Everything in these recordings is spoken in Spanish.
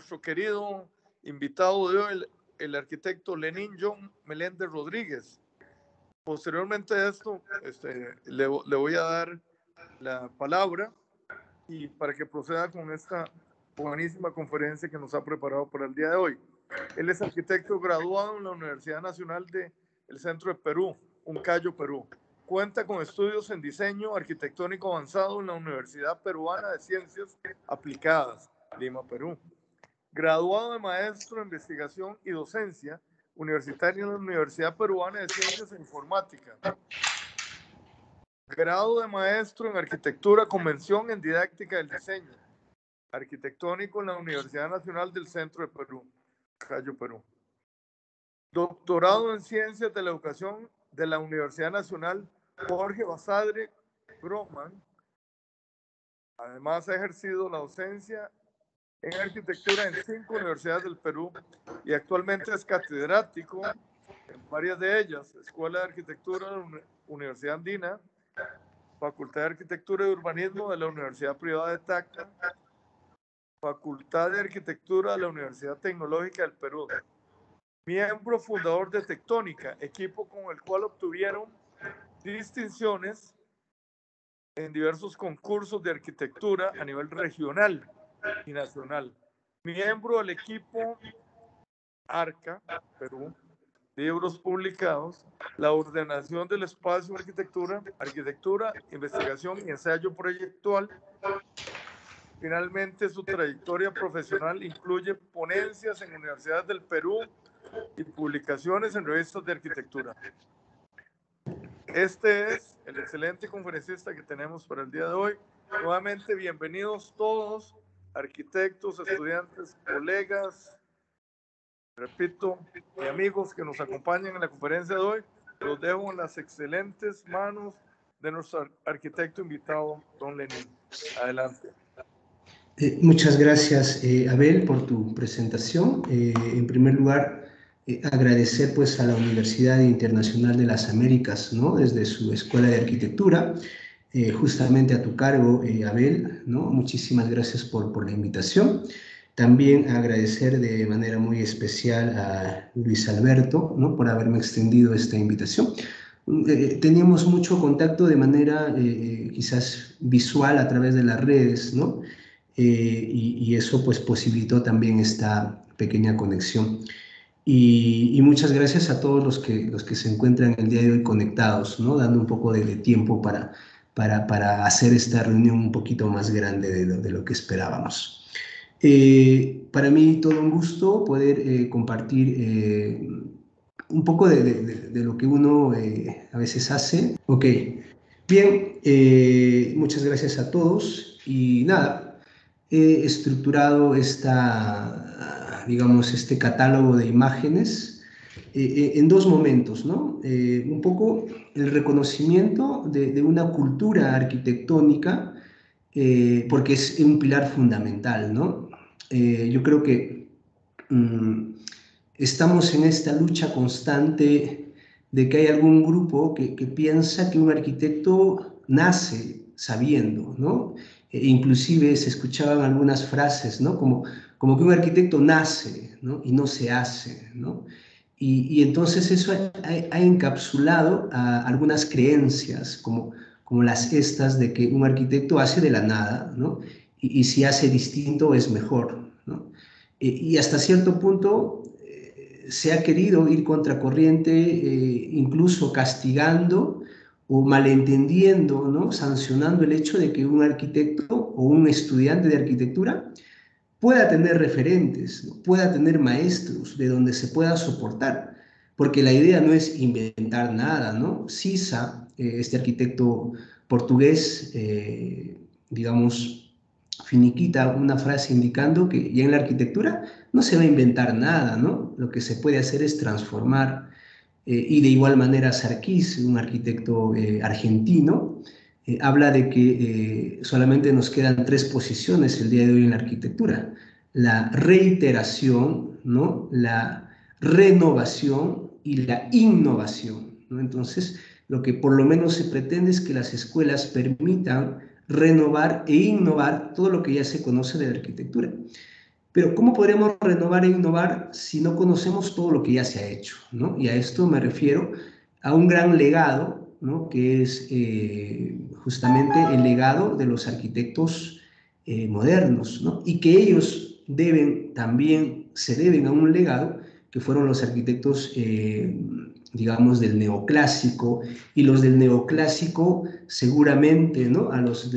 nuestro querido invitado de hoy, el, arquitecto Lenín John Meléndez Rodríguez. Posteriormente a esto, este, le, le voy a dar la palabra y para que proceda con esta buenísima conferencia que nos ha preparado para el día de hoy. Él es arquitecto graduado en la Universidad Nacional del Centro de Perú, Uncayo, Perú. Cuenta con estudios en diseño arquitectónico avanzado en la Universidad Peruana de Ciencias Aplicadas, Lima, Perú. Graduado de maestro en investigación y docencia universitaria en la Universidad Peruana de Ciencias e Informática. Grado de maestro en arquitectura, convención en didáctica del diseño arquitectónico en la Universidad Nacional del Centro de Perú, Cayo, Perú. Doctorado en ciencias de la educación de la Universidad Nacional Jorge Basadre Groman. Además ha ejercido la docencia en arquitectura en cinco universidades del Perú y actualmente es catedrático en varias de ellas, Escuela de Arquitectura Universidad Andina, Facultad de Arquitectura y Urbanismo de la Universidad Privada de Tacna, Facultad de Arquitectura de la Universidad Tecnológica del Perú, miembro fundador de Tectónica, equipo con el cual obtuvieron distinciones en diversos concursos de arquitectura a nivel regional y nacional. Miembro del equipo ARCA, Perú, libros publicados, la ordenación del espacio arquitectura, arquitectura, investigación y ensayo proyectual. Finalmente, su trayectoria profesional incluye ponencias en universidades del Perú y publicaciones en revistas de arquitectura. Este es el excelente conferencista que tenemos para el día de hoy. Nuevamente, bienvenidos todos, arquitectos, estudiantes, colegas, repito, y amigos que nos acompañan en la conferencia de hoy. Los dejo en las excelentes manos de nuestro arquitecto invitado, don Lenín. Adelante. Eh, muchas gracias, eh, Abel, por tu presentación. Eh, en primer lugar, eh, agradecer pues a la Universidad Internacional de las Américas, ¿no? Desde su Escuela de Arquitectura, eh, justamente a tu cargo, eh, Abel, ¿no? Muchísimas gracias por, por la invitación. También agradecer de manera muy especial a Luis Alberto, ¿no? Por haberme extendido esta invitación. teníamos mucho contacto de manera quizás visual a través de las redes, ¿no? Y, y, eso pues posibilitó también esta pequeña conexión. Y, muchas gracias a todos los que, los que se encuentran el día de hoy conectados, ¿no? dando un poco de, tiempo para, para, para, hacer esta reunión un poquito más grande de, de lo que esperábamos. Eh, para mí todo un gusto poder eh, compartir eh, un poco de, de, lo que uno a veces hace. Ok, bien, muchas gracias a todos y nada, he estructurado esta digamos, este catálogo de imágenes eh, eh, en dos momentos, ¿no? Eh, un poco el reconocimiento de, una cultura arquitectónica, porque es un pilar fundamental, ¿no? yo creo que mm, estamos en esta lucha constante de que hay algún grupo que, que piensa que un arquitecto nace sabiendo, ¿no? E inclusive se escuchaban algunas frases, ¿no? Como como que un arquitecto nace y no se hace. ¿no? Y, entonces eso ha, encapsulado algunas creencias, como, como las estas de que un arquitecto hace de la nada, ¿no? y, si hace distinto es mejor. ¿no? Y, hasta cierto punto eh, se ha querido ir contracorriente, eh, incluso castigando o malentendiendo, ¿no? sancionando el hecho de que un arquitecto o un estudiante de arquitectura pueda tener referentes, pueda tener maestros de donde se pueda soportar, porque la idea no es inventar nada, ¿no? Sisa, eh, este arquitecto portugués, eh, digamos, finiquita una frase indicando que ya en la arquitectura no se va a inventar nada, ¿no? Lo que se puede hacer es transformar. Eh, y de igual manera Sarkis, un arquitecto argentino, eh, habla de que eh, solamente nos quedan tres posiciones el día de hoy en la arquitectura. La reiteración, ¿no? la renovación y la innovación. ¿no? Entonces, lo que por lo menos se pretende es que las escuelas permitan renovar e innovar todo lo que ya se conoce de la arquitectura. Pero ¿cómo podremos renovar e innovar si no conocemos todo lo que ya se ha hecho? ¿no? Y a esto me refiero a un gran legado, ¿no? que es eh, justamente el legado de los arquitectos eh, modernos, ¿no? y que ellos deben también, se deben a un legado que fueron los arquitectos, eh, digamos, del neoclásico, y los del neoclásico seguramente, ¿no? A los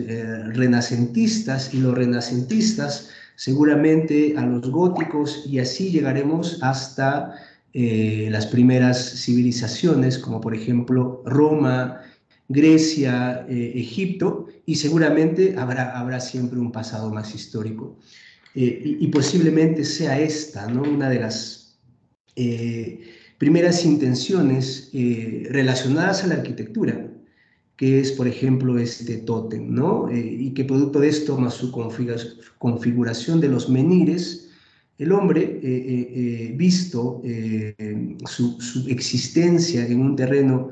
renacentistas y los renacentistas seguramente a los góticos y así llegaremos hasta eh, las primeras civilizaciones, como por ejemplo Roma, Grecia, eh, Egipto, y seguramente habrá, habrá siempre un pasado más histórico. Eh, y, posiblemente sea esta ¿no? una de las primeras intenciones relacionadas a la arquitectura, que es, por ejemplo, este tótem, ¿no? y que producto de esto, más su configuración de los menires, el hombre, eh, eh, eh, visto su, existencia en un terreno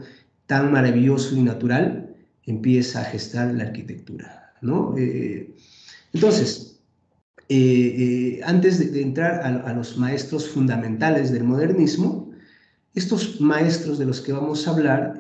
tan maravilloso y natural, empieza a gestar la arquitectura. ¿no? entonces, antes de, entrar a, los maestros fundamentales del modernismo, estos maestros de los que vamos a hablar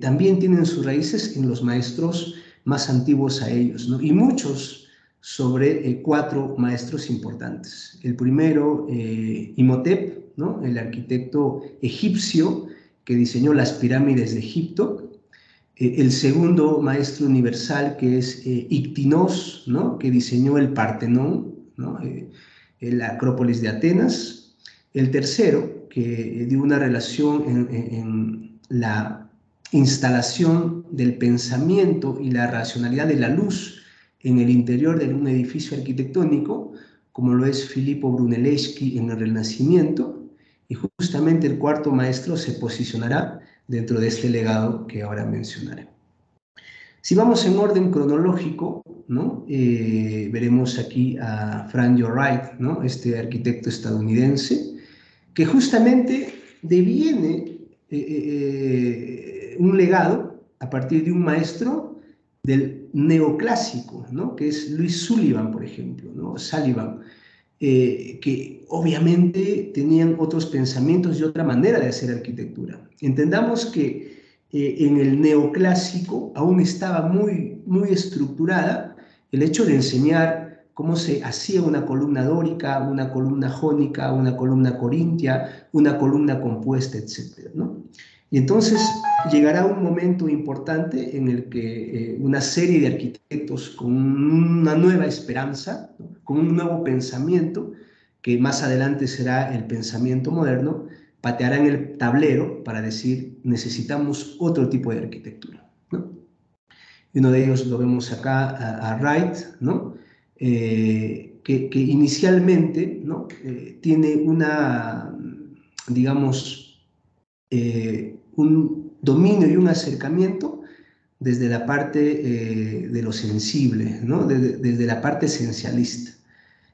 también tienen sus raíces en los maestros más antiguos a ellos, ¿no? y muchos sobre eh, cuatro maestros importantes. El primero, eh, Imhotep, ¿no? el arquitecto egipcio que diseñó las pirámides de Egipto. Eh, el segundo maestro universal, que es Ictinos, ¿no? que diseñó el Partenón, ¿no? la Acrópolis de Atenas. El tercero, que dio una relación en la instalación del pensamiento y la racionalidad de la luz en el interior de un edificio arquitectónico, como lo es Filippo Brunelleschi en el Renacimiento, y justamente el cuarto maestro se posicionará dentro de este legado que ahora mencionaré. Si vamos en orden cronológico, ¿no? Eh, veremos aquí a Frank Lloyd Wright, ¿no? este arquitecto estadounidense, que justamente deviene eh, eh, un legado a partir de un maestro del neoclásico, ¿no? que es Luis Sullivan, por ejemplo, ¿no? Sullivan, eh, que obviamente tenían otros pensamientos y otra manera de hacer arquitectura. Entendamos que eh, en el neoclásico aún estaba muy, muy estructurada el hecho de enseñar cómo se hacía una columna dórica, una columna jónica, una columna corintia, una columna compuesta, etc. Y entonces llegará un momento importante en el que eh, una serie de arquitectos con una nueva esperanza, con un nuevo pensamiento, que más adelante será el pensamiento moderno, patearán el tablero para decir necesitamos otro tipo de arquitectura. Y uno de ellos lo vemos acá a, Wright, ¿no? Eh, que, inicialmente ¿no? Eh, tiene una, digamos, un dominio y un acercamiento desde la parte eh, de lo sensible, ¿no? desde, la parte esencialista.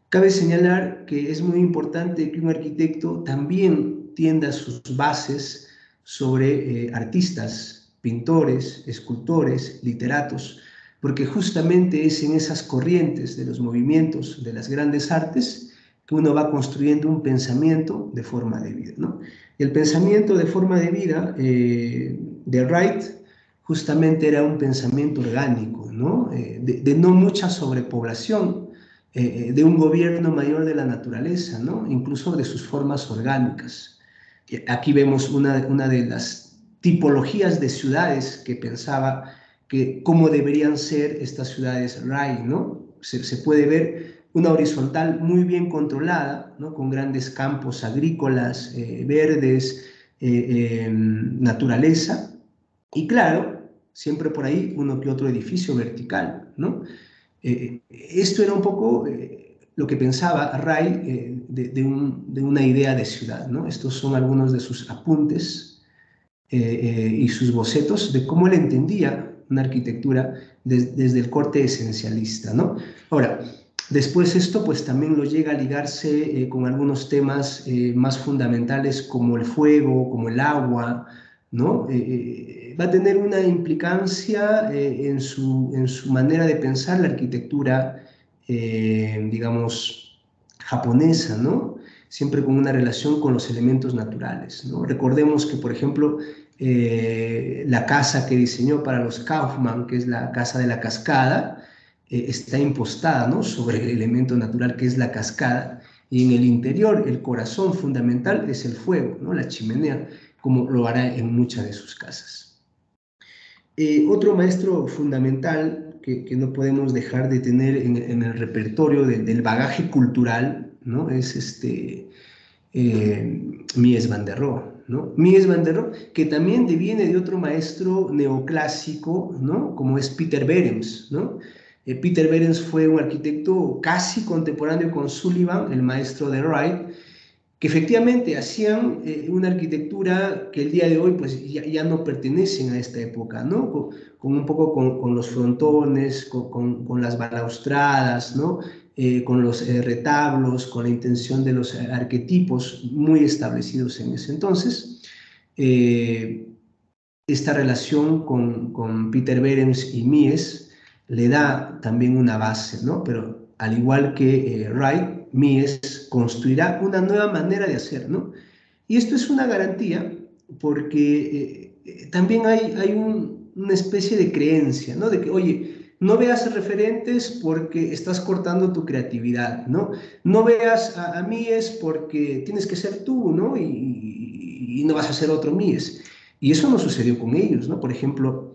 Cabe señalar que es muy importante que un arquitecto también tienda sus bases sobre eh, artistas, pintores, escultores, literatos, porque justamente es en esas corrientes de los movimientos de las grandes artes que uno va construyendo un pensamiento de forma de vida. ¿no? El pensamiento de forma de vida eh, de Wright justamente era un pensamiento orgánico, ¿no? Eh, de, no mucha sobrepoblación, eh, de un gobierno mayor de la naturaleza, ¿no? incluso de sus formas orgánicas. Aquí vemos una, una de las tipologías de ciudades que pensaba que cómo deberían ser estas ciudades Wright, ¿no? Se, se puede ver una horizontal muy bien controlada, ¿no? con grandes campos agrícolas, eh, verdes, eh, em, naturaleza, y claro, siempre por ahí uno que otro edificio vertical. ¿no? Eh, esto era un poco lo que pensaba Ray de, una idea de ciudad. ¿no? Estos son algunos de sus apuntes y sus bocetos de cómo él entendía una arquitectura desde el corte esencialista. ¿no? Ahora, Después esto pues también lo llega a ligarse eh, con algunos temas eh, más fundamentales como el fuego, como el agua, ¿no? Eh, va a tener una implicancia en su, en, su, manera de pensar la arquitectura, digamos, japonesa, ¿no? Siempre con una relación con los elementos naturales, ¿no? Recordemos que, por ejemplo, la casa que diseñó para los Kaufman, que es la casa de la cascada, eh, está impostada ¿no? sobre el elemento natural que es la cascada, y en el interior el corazón fundamental es el fuego, ¿no? la chimenea, como lo hará en muchas de sus casas. Eh, otro maestro fundamental que, que, no podemos dejar de tener en, el repertorio del bagaje cultural ¿no? es este, Mies van der Rohe. ¿no? Mies van der Rohe, que también deviene de otro maestro neoclásico, ¿no? Como es Peter Behrens, ¿no? Eh, Peter Behrens fue un arquitecto casi contemporáneo con Sullivan, el maestro de Wright, que efectivamente hacían eh, una arquitectura que el día de hoy pues ya, no pertenecen a esta época, ¿no? Con, un poco con, los frontones, con, las balaustradas, ¿no? Eh, con los retablos, con la intención de los arquetipos muy establecidos en ese entonces. Esta relación con, Peter Behrens y Mies le da también una base, ¿no? Pero al igual que Wright, Mies construirá una nueva manera de hacer, ¿no? Y esto es una garantía porque también hay, hay un, una especie de creencia, ¿no? De que, oye, no veas referentes porque estás cortando tu creatividad, ¿no? No veas a, a Mies porque tienes que ser tú, ¿no? Y, y, no vas a ser otro Mies. Y eso no sucedió con ellos, ¿no? Por ejemplo,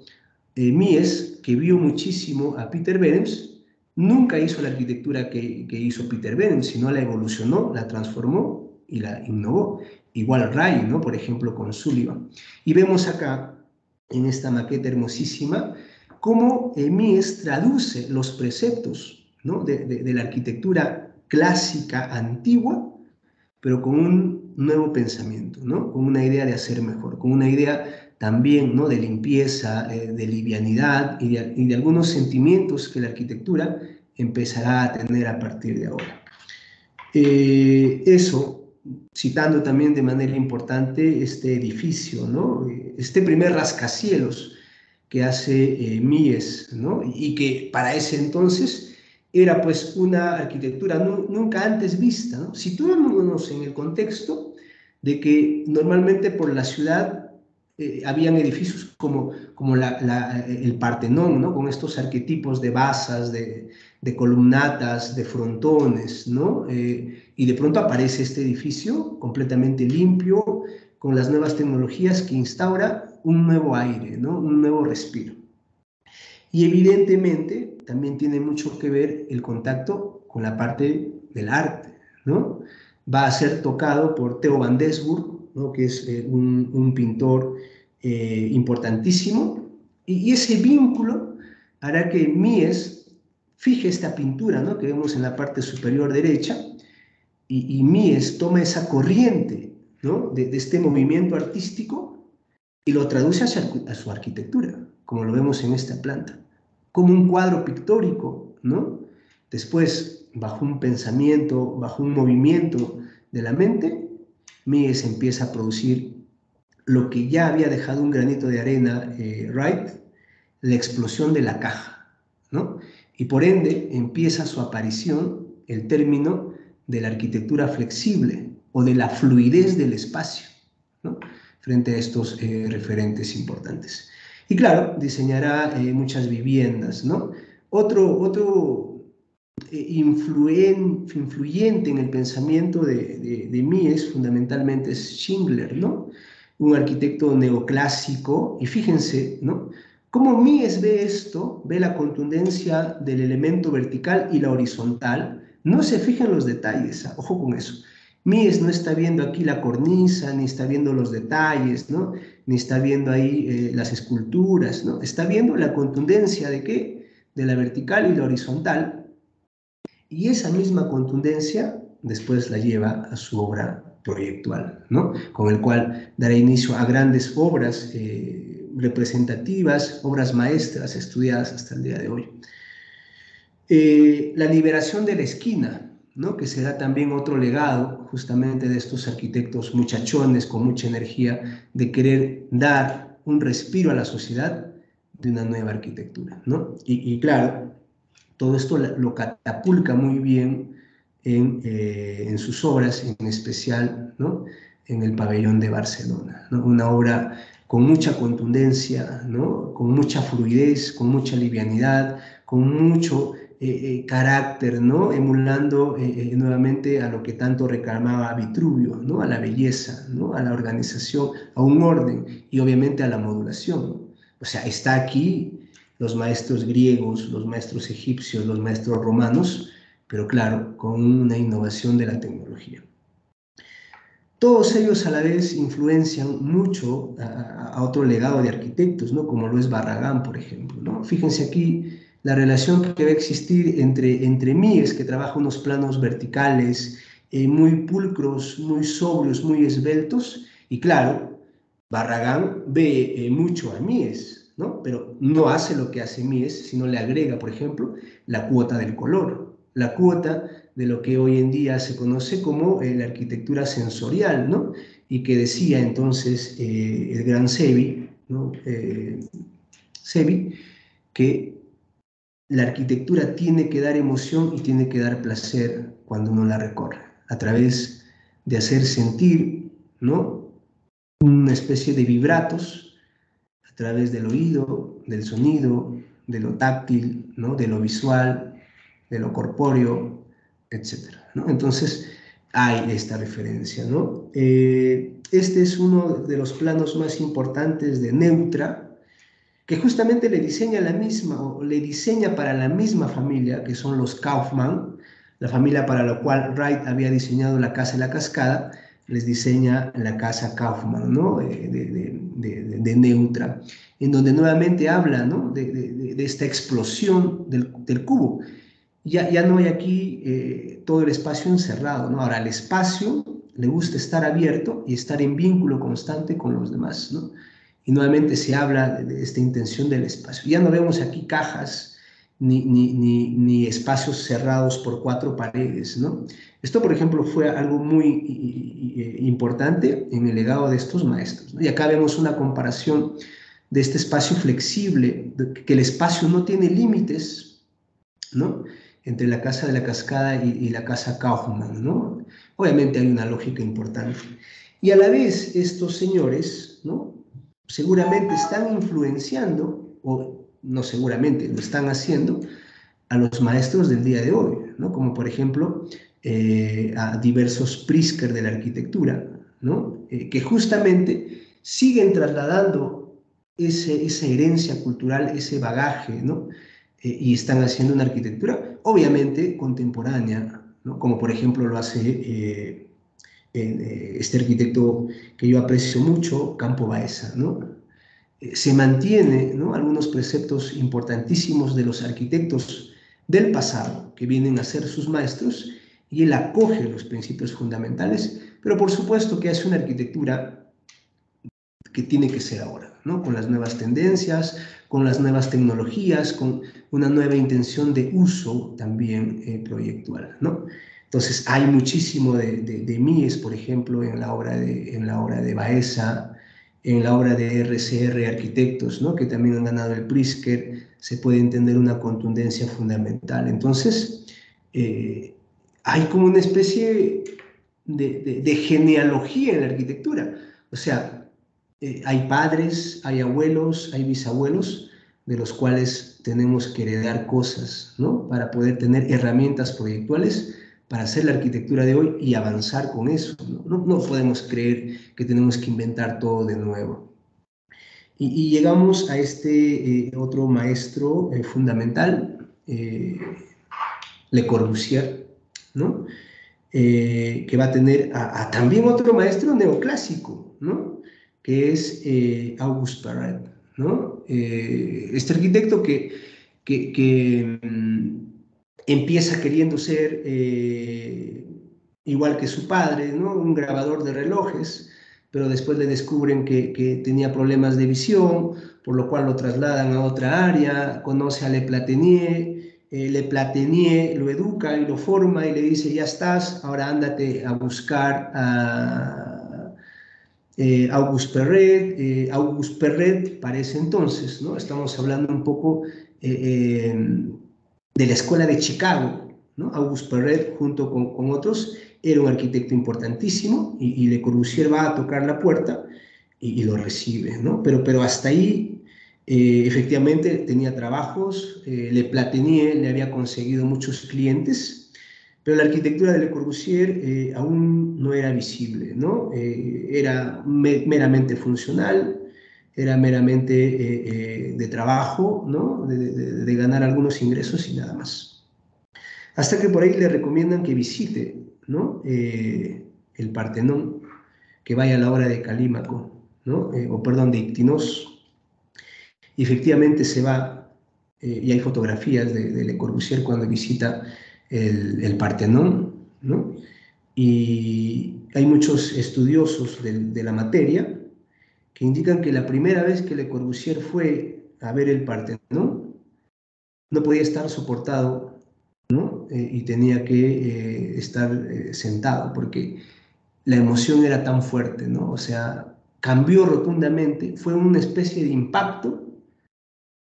eh, Mies, que vio muchísimo a Peter Behrens, nunca hizo la arquitectura que, que hizo Peter Behrens, sino la evolucionó, la transformó y la innovó. Igual Ray, ¿no? Por ejemplo, con Sullivan. Y vemos acá, en esta maqueta hermosísima, cómo Mies traduce los preceptos ¿no? de, de, de, la arquitectura clásica antigua, pero con un nuevo pensamiento, ¿no? con una idea de hacer mejor, con una idea también ¿no? de limpieza, eh, de livianidad y de, algunos sentimientos que la arquitectura empezará a tener a partir de ahora. Eh, eso, citando también de manera importante este edificio, ¿no? este primer rascacielos, que hace eh, Mies, ¿no? Y que para ese entonces era pues una arquitectura nu nunca antes vista, ¿no? Situémonos en el contexto de que normalmente por la ciudad eh, habían edificios como, como el Partenón, ¿no? Con estos arquetipos de basas, de, de columnatas, de frontones, ¿no? Eh, y de pronto aparece este edificio completamente limpio, con las nuevas tecnologías que instaura un nuevo aire, ¿no? un nuevo respiro. Y evidentemente también tiene mucho que ver el contacto con la parte del arte. ¿no? Va a ser tocado por Theo van Desburg, que es eh, un, pintor eh, importantísimo, y, ese vínculo hará que Mies fije esta pintura ¿no? que vemos en la parte superior derecha, y, Mies toma esa corriente ¿no? de, este movimiento artístico y lo traduce a su arquitectura, como lo vemos en esta planta, como un cuadro pictórico, ¿no? Después, bajo un pensamiento, bajo un movimiento de la mente, Mies empieza a producir lo que ya había dejado un granito de arena eh, Wright, la explosión de la caja, ¿no? Y por ende empieza su aparición el término de la arquitectura flexible, o de la fluidez del espacio ¿no? frente a estos eh, referentes importantes. Y claro, diseñará eh, muchas viviendas. ¿no? Otro, otro eh, influen, influyente en el pensamiento de, de, Mies fundamentalmente es Schindler, ¿no? un arquitecto neoclásico, y fíjense, ¿no? Cómo Mies ve esto, ve la contundencia del elemento vertical y la horizontal, no se fija en los detalles, ojo con eso, Mies no está viendo aquí la cornisa, ni está viendo los detalles, ¿no? Ni está viendo ahí eh, las esculturas, ¿no? Está viendo la contundencia de qué? De la vertical y la horizontal. Y esa misma contundencia después la lleva a su obra proyectual, ¿no? Con el cual dará inicio a grandes obras eh, representativas, obras maestras estudiadas hasta el día de hoy. Eh, la liberación de la esquina, ¿no? que será también otro legado justamente de estos arquitectos muchachones con mucha energía de querer dar un respiro a la sociedad de una nueva arquitectura. ¿no? Y, y claro, todo esto lo catapulta muy bien en, en sus obras, en especial ¿no? en el pabellón de Barcelona. Una obra con mucha contundencia, ¿no? con mucha fluidez, con mucha livianidad, con mucho eh, eh, carácter, ¿no? emulando eh, nuevamente a lo que tanto reclamaba Vitruvio, ¿no? a la belleza, ¿no? a la organización, a un orden y obviamente a la modulación. O sea, está aquí los maestros griegos, los maestros egipcios, los maestros romanos, pero claro, con una innovación de la tecnología. Todos ellos a la vez influencian mucho a, otro legado de arquitectos, ¿no? como lo es Barragán, por ejemplo. ¿no? Fíjense aquí la relación que va a existir entre, entre Mies, que trabaja unos planos verticales eh, muy pulcros, muy sobrios, muy esbeltos, y claro, Barragán ve eh, mucho a Mies, ¿no? pero no hace lo que hace Mies, sino le agrega, por ejemplo, la cuota del color, la cuota de lo que hoy en día se conoce como eh, la arquitectura sensorial, ¿no? Y que decía entonces eh, el gran Sebi, ¿no? Eh, Sebi, que la arquitectura tiene que dar emoción y tiene que dar placer cuando uno la recorre, a través de hacer sentir, ¿no? Una especie de vibratos a través del oído, del sonido, de lo táctil, ¿no? De lo visual, de lo corpóreo, etcétera. ¿no? Entonces, hay esta referencia. ¿no? Eh, este es uno de los planos más importantes de Neutra, que justamente le diseña la misma, o le diseña para la misma familia, que son los Kaufman, la familia para la cual Wright había diseñado la casa de la cascada, les diseña la casa Kaufman, ¿no? de, Neutra, en donde nuevamente habla ¿no? de, esta explosión del, del cubo ya, ya no hay aquí eh, todo el espacio encerrado, ¿no? Ahora, el espacio le gusta estar abierto y estar en vínculo constante con los demás, ¿no? Y nuevamente se habla de, esta intención del espacio. Ya no vemos aquí cajas ni, ni, ni, espacios cerrados por cuatro paredes, ¿no? Esto, por ejemplo, fue algo muy importante en el legado de estos maestros. ¿no? Y acá vemos una comparación de este espacio flexible, que el espacio no tiene límites, ¿no? entre la casa de la cascada y, la casa Kaufman, ¿no? Obviamente hay una lógica importante. Y a la vez estos señores, ¿no? Seguramente están influenciando, o no seguramente, lo están haciendo, a los maestros del día de hoy, ¿no? Como por ejemplo eh, a diversos Prisker de la arquitectura, ¿no? Eh, que justamente siguen trasladando ese, esa herencia cultural, ese bagaje, ¿no? Eh, y están haciendo una arquitectura obviamente contemporánea, ¿no? como por ejemplo lo hace este arquitecto que yo aprecio mucho, Campo Baeza. ¿no? Se mantiene ¿no? algunos preceptos importantísimos de los arquitectos del pasado que vienen a ser sus maestros y él acoge los principios fundamentales, pero por supuesto que hace una arquitectura que tiene que ser ahora, ¿no? con las nuevas tendencias, con las nuevas tecnologías, con una nueva intención de uso también eh, proyectual, ¿no? Entonces hay muchísimo de, de, Mies, por ejemplo, en la obra de, en la obra de Baeza, en la obra de RCR Arquitectos, ¿no? que también han ganado el Prisker, se puede entender una contundencia fundamental. Entonces, eh, hay como una especie de, genealogía en la arquitectura. O sea, eh, hay padres, hay abuelos, hay bisabuelos de los cuales tenemos que heredar cosas, ¿no? Para poder tener herramientas proyectuales para hacer la arquitectura de hoy y avanzar con eso. No, no, podemos creer que tenemos que inventar todo de nuevo. Y, llegamos a este eh, otro maestro eh, fundamental, Le Corbusier, ¿no? que va a tener a, a, también otro maestro neoclásico, ¿no? que es eh, Auguste Perret, ¿no? Eh, este arquitecto que, que, mm, empieza queriendo ser eh, igual que su padre, ¿no? Un grabador de relojes, pero después le descubren que, tenía problemas de visión, por lo cual lo trasladan a otra área, conoce a Le Platenier, Le Platenier lo educa y lo forma y le dice, ya estás, ahora ándate a buscar a eh, Auguste Perret, eh, Auguste Perret para ese entonces, ¿no? Estamos hablando un poco eh, de la escuela de Chicago, ¿no? Auguste Perret, junto con, con, otros, era un arquitecto importantísimo y, y, Le Corbusier va a tocar la puerta y, y lo recibe, ¿no? Pero, pero hasta ahí, eh, efectivamente, tenía trabajos, eh, Le Platinier le había conseguido muchos clientes, pero la arquitectura de Le Corbusier eh, aún no era visible, ¿no? Era me meramente funcional, era meramente eh, eh, de trabajo, ¿no? De, ganar algunos ingresos y nada más. Hasta que por ahí le recomiendan que visite, ¿no? Eh, el Partenón, que vaya a la obra de Calímaco, ¿no? o perdón, de Ictinos. Y efectivamente se va, y hay fotografías de, Le Corbusier cuando visita el, el Partenón, ¿no? Y hay muchos estudiosos de, la materia que indican que la primera vez que Le Corbusier fue a ver el Partenón, no podía estar soportado ¿no? Eh, y tenía que eh, estar eh, sentado porque la emoción era tan fuerte, ¿no? O sea, cambió rotundamente, fue una especie de impacto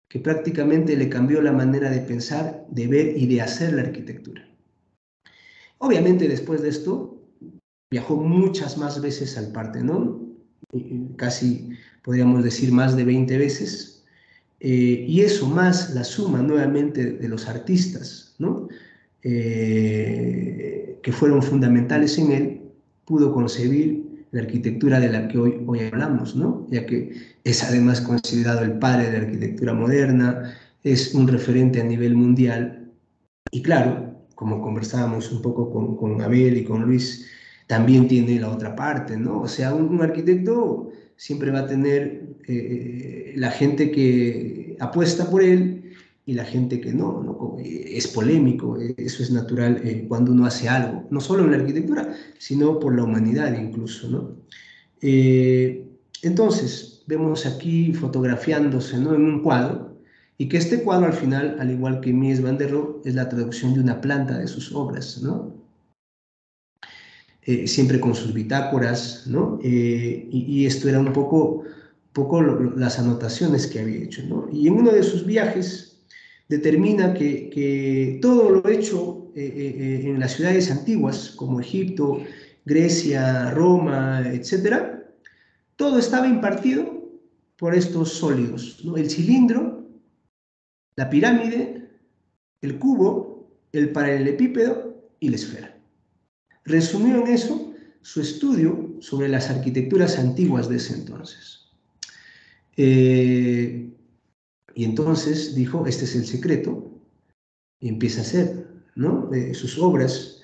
que prácticamente le cambió la manera de pensar, de ver y de hacer la arquitectura. Obviamente después de esto viajó muchas más veces al Partenón, casi podríamos decir más de 20 veces, eh, y eso más la suma nuevamente de los artistas. Eh, que fueron fundamentales en él, pudo concebir la arquitectura de la que hoy, hoy hablamos, ya que es además considerado el padre de la arquitectura moderna, es un referente a nivel mundial, y claro, como conversábamos un poco con, con Abel y con Luis, también tiene la otra parte, ¿no? O sea, un, arquitecto siempre va a tener eh, la gente que apuesta por él y la gente que no, ¿no? Es polémico, eso es natural eh, cuando uno hace algo, no solo en la arquitectura, sino por la humanidad incluso, ¿no? Eh, entonces, vemos aquí fotografiándose ¿no? en un cuadro, y que este cuadro al final, al igual que Mies van der Rohe, es la traducción de una planta de sus obras, ¿no? Eh, siempre con sus bitácoras, ¿no? Eh, y, esto era un poco, poco las anotaciones que había hecho, ¿no? Y en uno de sus viajes determina que, que todo lo hecho eh, en las ciudades antiguas, como Egipto, Grecia, Roma, etcétera, todo estaba impartido por estos sólidos, ¿no? El cilindro, la pirámide, el cubo, el paralelepípedo y la esfera. Resumió en eso su estudio sobre las arquitecturas antiguas de ese entonces. Eh, y entonces dijo, este es el secreto, y empieza a hacer ¿no? Eh, sus obras,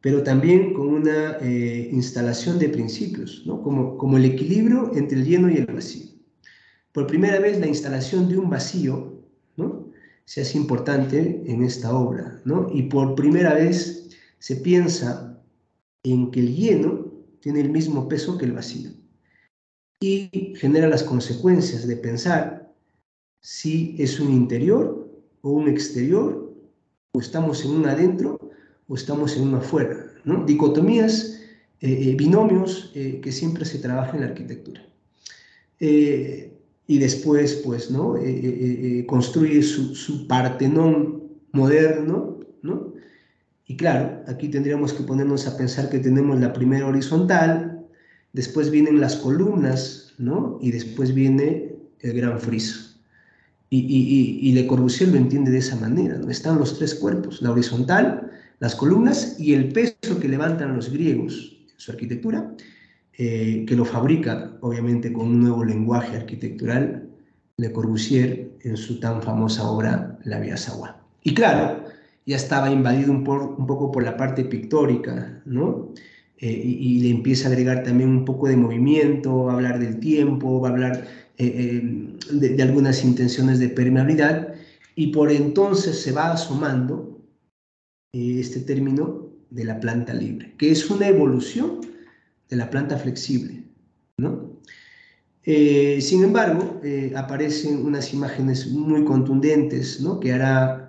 pero también con una eh, instalación de principios, ¿no? como, como el equilibrio entre el lleno y el vacío. Por primera vez la instalación de un vacío ¿no? se hace importante en esta obra, ¿no? y por primera vez se piensa en que el lleno tiene el mismo peso que el vacío y genera las consecuencias de pensar si es un interior o un exterior, o estamos en un adentro o estamos en un afuera. ¿no? Dicotomías, eh, eh, binomios eh, que siempre se trabaja en la arquitectura. Y después, pues, ¿no? construye su, su partenón moderno, ¿no? Y claro, aquí tendríamos que ponernos a pensar que tenemos la primera horizontal, después vienen las columnas, ¿no? Y después viene el gran friso. Y, y, y, Le Corbusier lo entiende de esa manera, ¿no? Están los tres cuerpos, la horizontal, las columnas y el peso que levantan los griegos en su arquitectura, eh, que lo fabrica, obviamente, con un nuevo lenguaje arquitectural, Le Corbusier en su tan famosa obra La Vía Sagua. Y claro, ya estaba invadido un, poco por la parte pictórica, ¿no? Eh, y, le empieza a agregar también un poco de movimiento, va a hablar del tiempo, va a hablar eh, eh, de, algunas intenciones de permeabilidad, y por entonces se va asomando este término de la planta libre, que es una evolución de la planta flexible, ¿no? Sin embargo, aparecen unas imágenes muy contundentes, ¿no? Que hará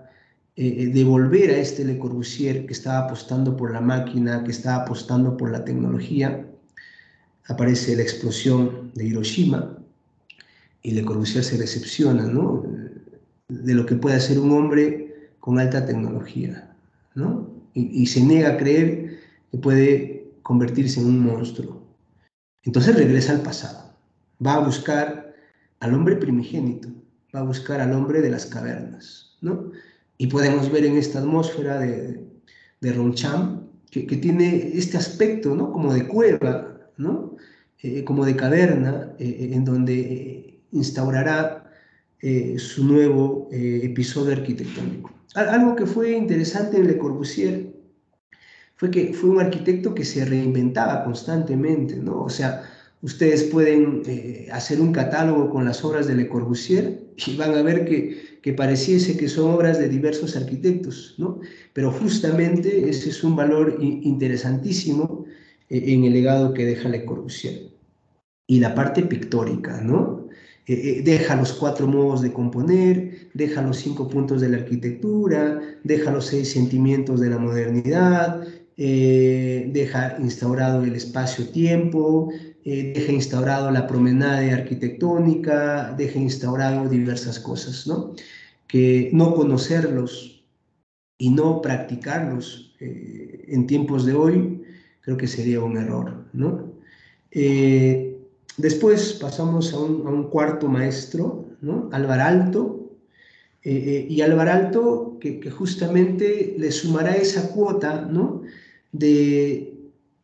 eh, devolver a este Le Corbusier que estaba apostando por la máquina, que estaba apostando por la tecnología. Aparece la explosión de Hiroshima y Le Corbusier se decepciona ¿no? de lo que puede hacer un hombre con alta tecnología. ¿no? y, se niega a creer que puede convertirse en un monstruo. Entonces regresa al pasado, va a buscar al hombre primigénito, va a buscar al hombre de las cavernas, ¿no? Y podemos ver en esta atmósfera de, de Roncham que, tiene este aspecto, ¿no? Como de cueva, ¿no? Eh, como de caverna, eh, en donde instaurará eh, su nuevo episodio arquitectónico. Algo que fue interesante en Le Corbusier fue que fue un arquitecto que se reinventaba constantemente, ¿no? O sea, ustedes pueden eh, hacer un catálogo con las obras de Le Corbusier y van a ver que, que pareciese que son obras de diversos arquitectos, ¿no? Pero justamente ese es un valor interesantísimo eh, en el legado que deja Le Corbusier. Y la parte pictórica, ¿no? Eh, deja los cuatro modos de componer, deja los cinco puntos de la arquitectura, deja los seis sentimientos de la modernidad, deja instaurado el espacio-tiempo, deja instaurado la promenade arquitectónica, deja instaurado diversas cosas, ¿no? Que no conocerlos y no practicarlos en tiempos de hoy creo que sería un error, ¿no? Después pasamos a un, cuarto maestro, ¿no? Álvar Alto, eh, eh, y Álvar Alto que, justamente le sumará esa cuota ¿no? de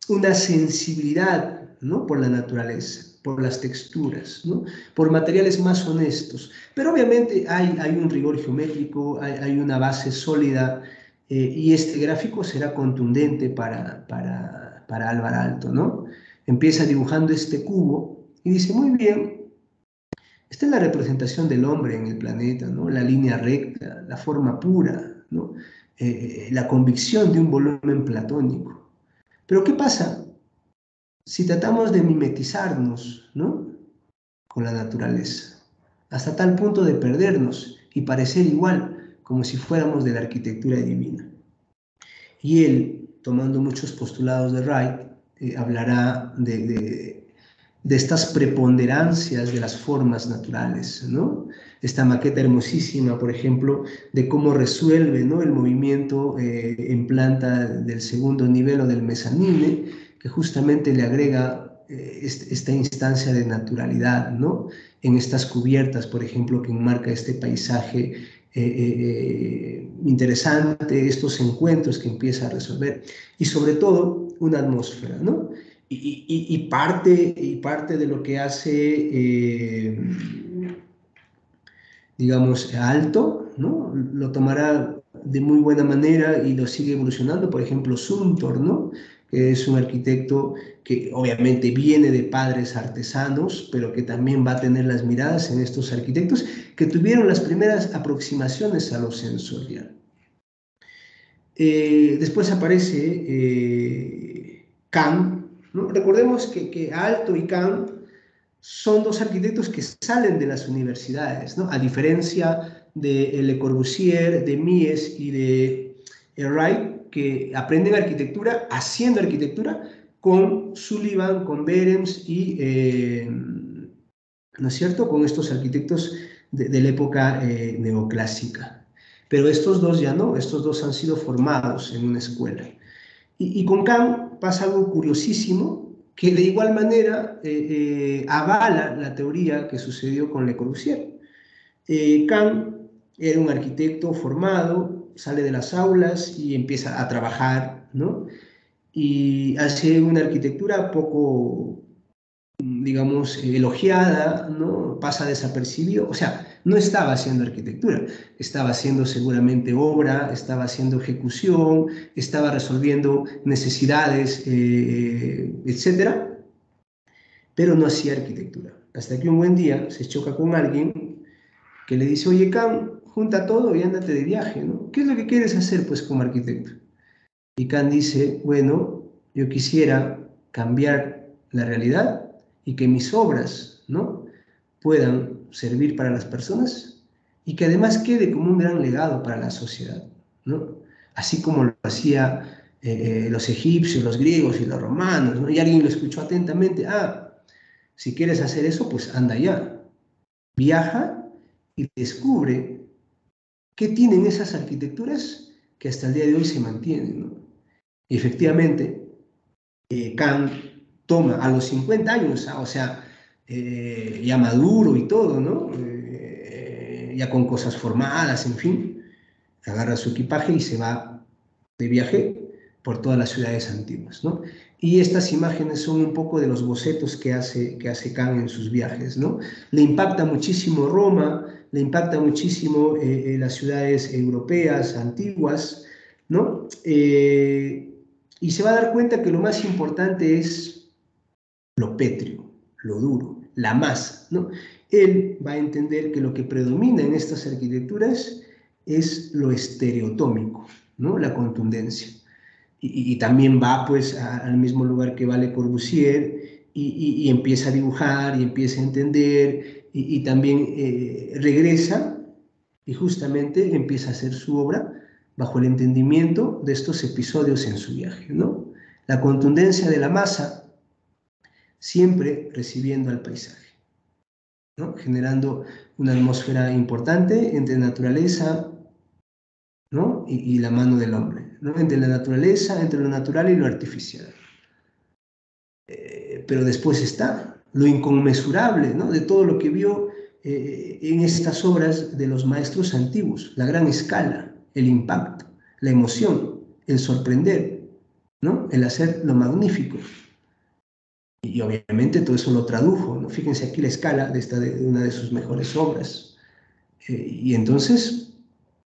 una sensibilidad ¿no? por la naturaleza, por las texturas, ¿no? por materiales más honestos. Pero obviamente hay, hay un rigor geométrico, hay, una base sólida eh, y este gráfico será contundente para, para, para Álvar Alto. ¿no? Empieza dibujando este cubo y dice, muy bien, esta es la representación del hombre en el planeta, ¿no? la línea recta, la forma pura, ¿no? Eh, la convicción de un volumen platónico. Pero ¿qué pasa si tratamos de mimetizarnos ¿no? con la naturaleza, hasta tal punto de perdernos y parecer igual como si fuéramos de la arquitectura divina? Y él, tomando muchos postulados de Wright, eh, hablará de de estas preponderancias de las formas naturales, ¿no? Esta maqueta hermosísima, por ejemplo, de cómo resuelve ¿no? el movimiento eh, en planta del segundo nivel o del mezanine, que justamente le agrega eh, esta instancia de naturalidad, ¿no? En estas cubiertas, por ejemplo, que enmarca este paisaje eh, interesante, estos encuentros que empieza a resolver, y sobre todo una atmósfera, ¿no? y, parte, y parte de lo que hace, eh, digamos, alto, ¿no? Lo tomará de muy buena manera y lo sigue evolucionando. Por ejemplo, Suntor, ¿no? Que es un arquitecto que obviamente viene de padres artesanos, pero que también va a tener las miradas en estos arquitectos que tuvieron las primeras aproximaciones a lo sensorial. Eh, después aparece eh, Kant, Recordemos que, Alto y Kahn son dos arquitectos que salen de las universidades, ¿no? a diferencia de Le Corbusier, de Mies y de Wright, que aprenden arquitectura haciendo arquitectura con Sullivan, con Behrens y, eh, ¿no es cierto?, con estos arquitectos de, la época eh, neoclásica. Pero estos dos ya no, estos dos han sido formados en una escuela. Y, con Kant pasa algo curiosísimo, que de igual manera eh, eh, avala la teoría que sucedió con Le Corbusier. Kant era un arquitecto formado, sale de las aulas y empieza a trabajar, ¿no? Y hace una arquitectura poco, digamos, elogiada, ¿no? Pasa desapercibido, o sea, no estaba haciendo arquitectura, estaba haciendo seguramente obra, estaba haciendo ejecución, estaba resolviendo necesidades, eh, etcétera, pero no hacía arquitectura. Hasta que un buen día se choca con alguien que le dice, oye, Can, junta todo y ándate de viaje, ¿no? ¿Qué es lo que quieres hacer, pues, como arquitecto? Y Can dice, bueno, yo quisiera cambiar la realidad y que mis obras, ¿no? Puedan servir para las personas y que además quede como un gran legado para la sociedad, ¿no? Así como lo hacía eh, los egipcios, los griegos y los romanos, ¿no? Y alguien lo escuchó atentamente, ah, si quieres hacer eso, pues anda ya, viaja y descubre qué tienen esas arquitecturas que hasta el día de hoy se mantienen, efectivamente, eh, Kant toma a los 50 años, o sea, eh, ya maduro y todo, ¿no? Eh, ya con cosas formadas, en fin, agarra su equipaje y se va de viaje por todas las ciudades antiguas, ¿no? Y estas imágenes son un poco de los bocetos que hace, que hace Kant en sus viajes, ¿no? Le impacta muchísimo Roma, le impacta muchísimo eh, las ciudades europeas antiguas, ¿no? y se va a dar cuenta que lo más importante es lo pétreo, lo duro, la masa, ¿no? Él va a entender que lo que predomina en estas arquitecturas es lo estereotómico, ¿no? La contundencia. Y, también va pues al mismo lugar que Vale Corbusier y, empieza a dibujar y empieza a entender y, también eh, regresa y justamente empieza a hacer su obra bajo el entendimiento de estos episodios en su viaje, ¿no? La contundencia de la masa siempre recibiendo al paisaje, ¿no? generando una atmósfera importante entre naturaleza ¿no? y, la mano del hombre, ¿no? entre la naturaleza, entre lo natural y lo artificial. Eh, pero después está lo inconmensurable ¿no? de todo lo que vio eh, en estas obras de los maestros antiguos, la gran escala, el impacto, la emoción, el sorprender, ¿no? el hacer lo magnífico. Y, obviamente todo eso lo tradujo, ¿no? Fíjense aquí la escala de, esta, de una de sus mejores obras. Eh, y entonces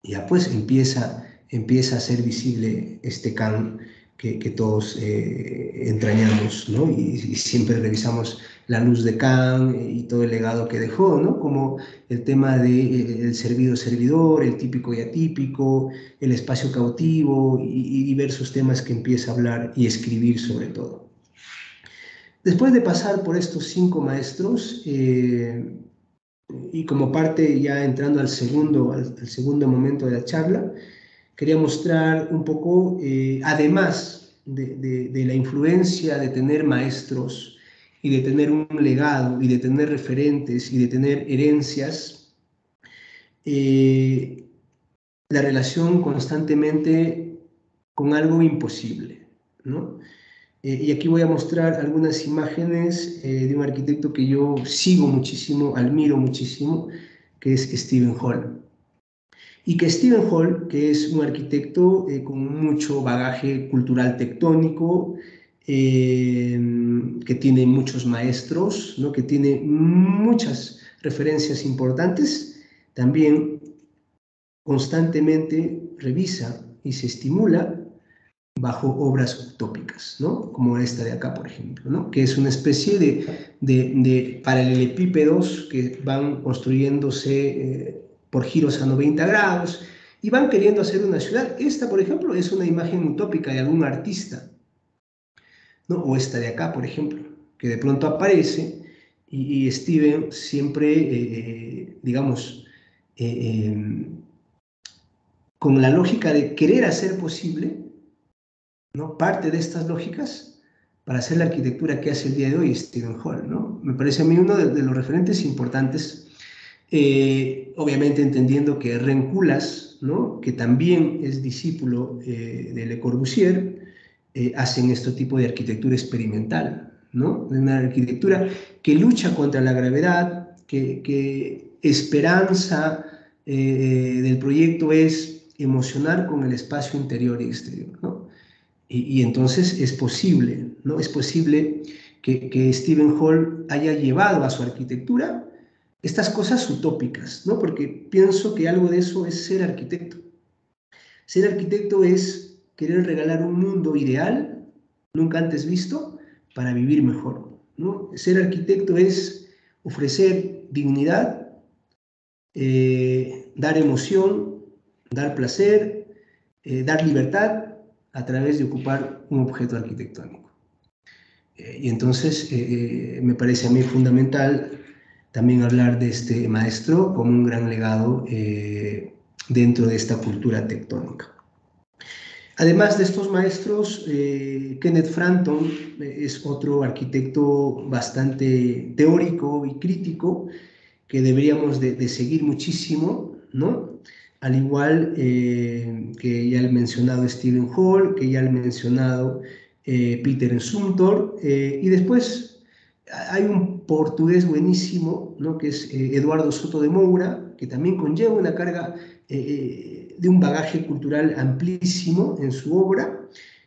ya pues empieza, empieza a ser visible este can que, que todos eh, entrañamos, ¿no? Y, siempre revisamos la luz de Kant y todo el legado que dejó, ¿no? Como el tema del de, eh, servido-servidor, el típico y atípico, el espacio cautivo y, diversos temas que empieza a hablar y escribir sobre todo. Después de pasar por estos cinco maestros, eh, y como parte ya entrando al segundo, al, segundo momento de la charla, quería mostrar un poco, eh, además de, la influencia de tener maestros y de tener un legado y de tener referentes y de tener herencias, eh, la relación constantemente con algo imposible, ¿no? Eh, y aquí voy a mostrar algunas imágenes eh, de un arquitecto que yo sigo muchísimo, admiro muchísimo, que es Stephen Hall. Y que Stephen Hall, que es un arquitecto con mucho bagaje cultural tectónico, que tiene muchos maestros, ¿no? que tiene muchas referencias importantes, también constantemente revisa y se estimula bajo obras utópicas, ¿no? como esta de acá, por ejemplo, ¿no? que es una especie de, de, de paralelepípedos que van construyéndose eh, por giros a 90 grados y van queriendo hacer una ciudad. Esta, por ejemplo, es una imagen utópica de algún artista, o esta de acá, por ejemplo, que de pronto aparece y, Steven siempre, eh, eh, digamos, con la lógica de querer hacer posible, ¿no? parte de estas lógicas para hacer la arquitectura que hace el día de hoy Stephen Hall. ¿no? Me parece a mí uno de, los referentes importantes, eh, obviamente entendiendo que Renculas, ¿no? que también es discípulo eh, de Le Corbusier, eh, hacen este tipo de arquitectura experimental, ¿no? una arquitectura que lucha contra la gravedad, que, esperanza del proyecto es emocionar con el espacio interior y exterior. ¿no? Y, entonces es posible, ¿no? Es posible que, que, Stephen Hall haya llevado a su arquitectura estas cosas utópicas, ¿no? Porque pienso que algo de eso es ser arquitecto. Ser arquitecto es querer regalar un mundo ideal, nunca antes visto, para vivir mejor, ¿no? Ser arquitecto es ofrecer dignidad, eh, dar emoción, dar placer, eh, dar libertad a través de ocupar un objeto arquitectónico. Eh, y entonces me parece a mí fundamental también hablar de este maestro como un gran legado dentro de esta cultura tectónica. Además de estos maestros, Kenneth Frampton es otro arquitecto bastante teórico y crítico que deberíamos de, seguir muchísimo, ¿no? al igual que ya el mencionado Stephen Hall, que ya el mencionado Peter Sumter, y después hay un portugués buenísimo, ¿no? que es Eduardo Soto de Moura, que también conlleva una carga de un bagaje cultural amplísimo en su obra.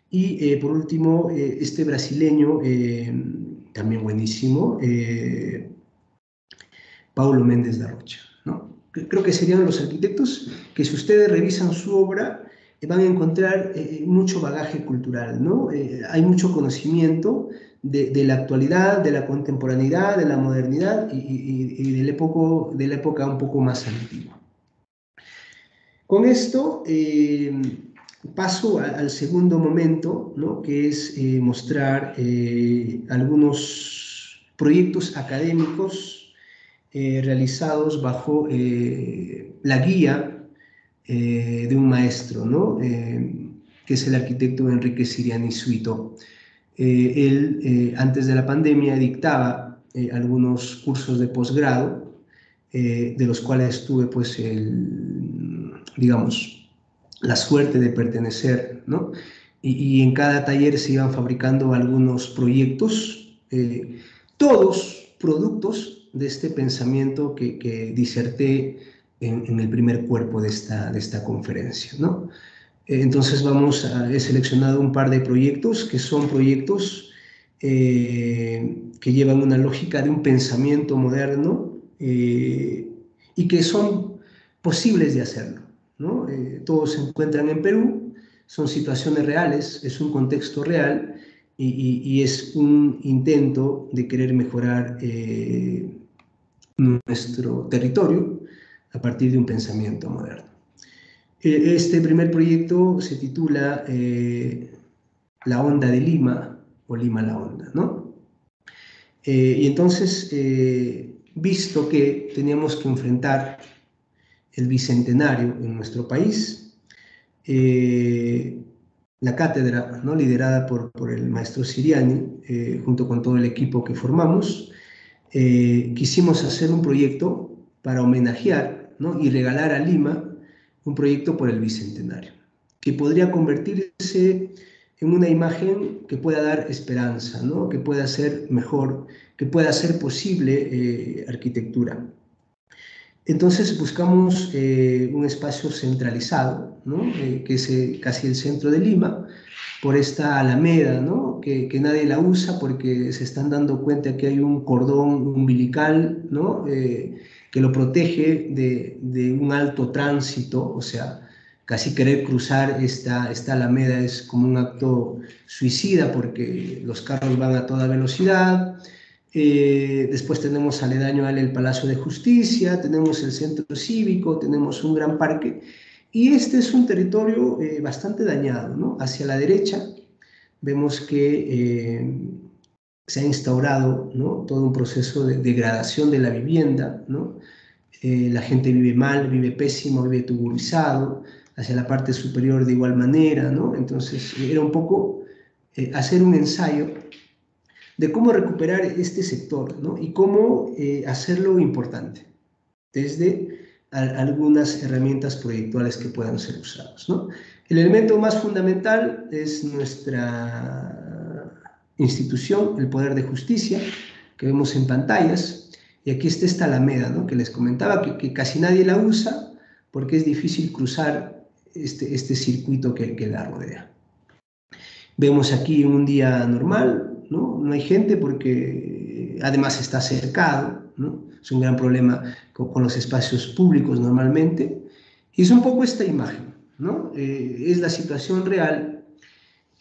Y eh, por último, eh, este brasileño, eh, también buenísimo, Paulo Méndez de Rocha. ¿no? Creo que serían los arquitectos que si ustedes revisan su obra, van a encontrar mucho bagaje cultural. ¿no? hay mucho conocimiento de, la actualidad, de la contemporaneidad, de la modernidad y, y, época, de la época un poco más antigua. Con esto eh, paso al segundo momento, ¿no? que es eh, mostrar eh, algunos proyectos académicos realizados bajo la guía de un maestro, ¿no? que es el arquitecto Enrique Siriani Suito. él, antes de la pandemia, dictaba algunos cursos de posgrado, de los cuales tuve pues el digamos, la suerte de pertenecer, ¿no? Y, en cada taller se iban fabricando algunos proyectos, eh, todos productos de este pensamiento que, que diserté en, el primer cuerpo de esta, de esta conferencia, ¿no? Eh, entonces vamos a, he seleccionado un par de proyectos que son proyectos eh, que llevan una lógica de un pensamiento moderno y que son posibles de hacerlo. Eh, todos se encuentran en Perú, son situaciones reales, es un contexto real y, es un intento de querer mejorar eh, nuestro territorio a partir de un pensamiento moderno. E, este primer proyecto se titula eh, La Onda de Lima o Lima la Onda, ¿no? y entonces, visto que teníamos que enfrentar el bicentenario en nuestro país. Eh, la cátedra, ¿no? liderada por, por el maestro Siriani, eh, junto con todo el equipo que formamos, eh, quisimos hacer un proyecto para homenajear ¿no? y regalar a Lima un proyecto por el bicentenario, que podría convertirse en una imagen que pueda dar esperanza, ¿no? que pueda ser mejor, que pueda ser posible arquitectura. Entonces buscamos eh, un espacio centralizado, eh, que es eh, casi el centro de Lima, por esta alameda, que, nadie la usa porque se están dando cuenta que hay un cordón umbilical que lo protege de, de, un alto tránsito, o sea, casi querer cruzar esta, esta alameda es como un acto suicida porque los carros van a toda velocidad, eh, después tenemos aledaño al el Palacio de Justicia, tenemos el centro cívico, tenemos un gran parque. Y este es un territorio eh, bastante dañado. Hacia la derecha vemos que eh, se ha instaurado todo un proceso de degradación de la vivienda. la gente vive mal, vive pésimo, vive tuburizado. Hacia la parte superior de igual manera. ¿no? Entonces era un poco hacer un ensayo de cómo recuperar este sector ¿no? y cómo eh, hacerlo importante desde algunas herramientas proyectuales que puedan ser usadas. ¿no? El elemento más fundamental es nuestra institución, el Poder de Justicia, que vemos en pantallas, y aquí está esta Alameda, ¿no? que les comentaba que, casi nadie la usa porque es difícil cruzar este, este circuito que, que la rodea. Vemos aquí un día normal, ¿no? hay gente porque además está cercado, ¿no? Es un gran problema con, los espacios públicos normalmente. Y es un poco esta imagen, ¿no? Eh, es la situación real.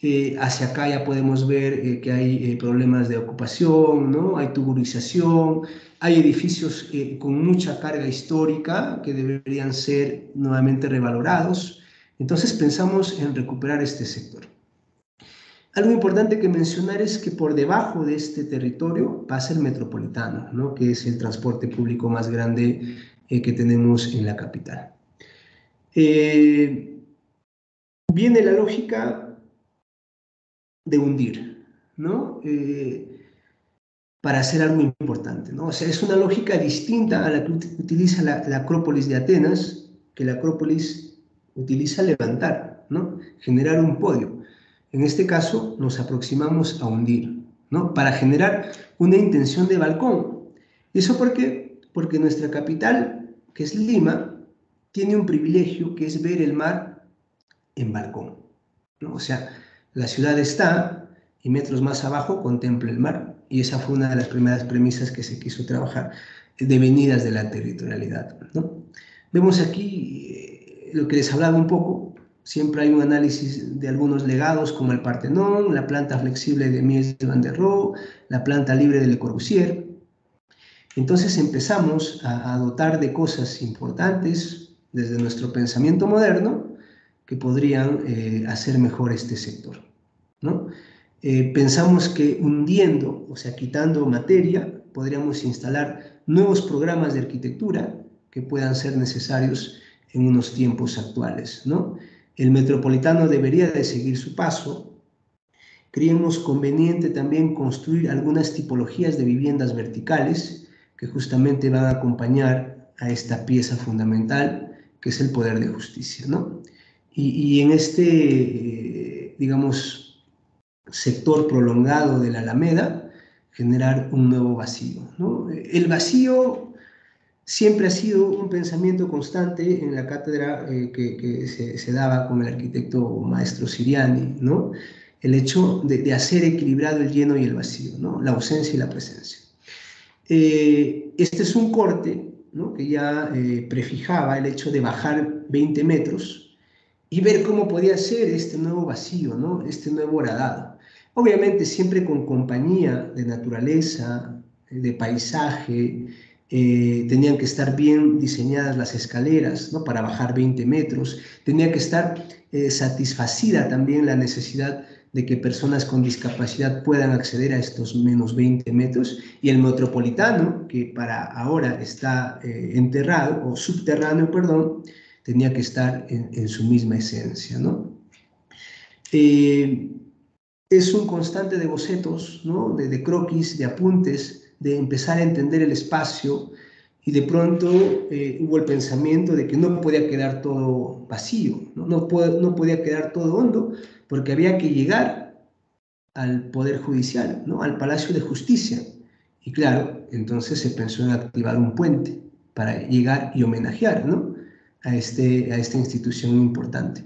Eh, hacia acá ya podemos ver eh, que hay problemas de ocupación, ¿no? Hay tuburización, hay edificios con mucha carga histórica que deberían ser nuevamente revalorados. Entonces pensamos en recuperar este sector. Algo importante que mencionar es que por debajo de este territorio pasa el metropolitano, ¿no? que es el transporte público más grande eh, que tenemos en la capital. Eh, viene la lógica de hundir, ¿no? Eh, para hacer algo importante. ¿no? O sea, es una lógica distinta a la que utiliza la, Acrópolis de Atenas, que la Acrópolis utiliza levantar, ¿no? generar un podio. En este caso nos aproximamos a hundir, ¿no? para generar una intención de balcón. ¿Eso por qué? Porque nuestra capital, que es Lima, tiene un privilegio que es ver el mar en balcón. ¿no? O sea, la ciudad está y metros más abajo contempla el mar. Y esa fue una de las primeras premisas que se quiso trabajar, devenidas de la territorialidad. ¿no? Vemos aquí eh, lo que les hablaba un poco, siempre hay un análisis de algunos legados como el Partenón, la planta flexible de Mies Van der Rohe, la planta libre de Le Corbusier. Entonces empezamos a, dotar de cosas importantes desde nuestro pensamiento moderno que podrían eh, hacer mejor este sector. ¿no? Eh, pensamos que hundiendo, o sea, quitando materia, podríamos instalar nuevos programas de arquitectura que puedan ser necesarios en unos tiempos actuales. ¿no? El metropolitano debería de seguir su paso. Creemos conveniente también construir algunas tipologías de viviendas verticales que justamente van a acompañar a esta pieza fundamental que es el poder de justicia. ¿no? Y, en este, eh, digamos, sector prolongado de la Alameda, generar un nuevo vacío. ¿no? El vacío siempre ha sido un pensamiento constante en la cátedra eh, que, se, daba con el arquitecto maestro Siriani, ¿no? el hecho de, hacer equilibrado el lleno y el vacío, ¿no? la ausencia y la presencia. Eh, este es un corte ¿no? que ya eh, prefijaba el hecho de bajar 20 metros y ver cómo podía ser este nuevo vacío, ¿no? este nuevo horadado. Obviamente siempre con compañía de naturaleza, de paisaje, eh, tenían que estar bien diseñadas las escaleras ¿no? para bajar 20 metros, tenía que estar eh, satisfacida también la necesidad de que personas con discapacidad puedan acceder a estos menos 20 metros y el metropolitano, que para ahora está eh, enterrado o subterráneo, perdón, tenía que estar en, su misma esencia. ¿no? es un constante de bocetos, ¿no? de, de croquis, de apuntes, de empezar a entender el espacio y de pronto eh, hubo el pensamiento de que no podía quedar todo vacío, no, no, no podía quedar todo hondo, porque había que llegar al Poder Judicial, ¿no? al Palacio de Justicia. Y claro, entonces se pensó en activar un puente para llegar y homenajear ¿no? a, este, a esta institución importante.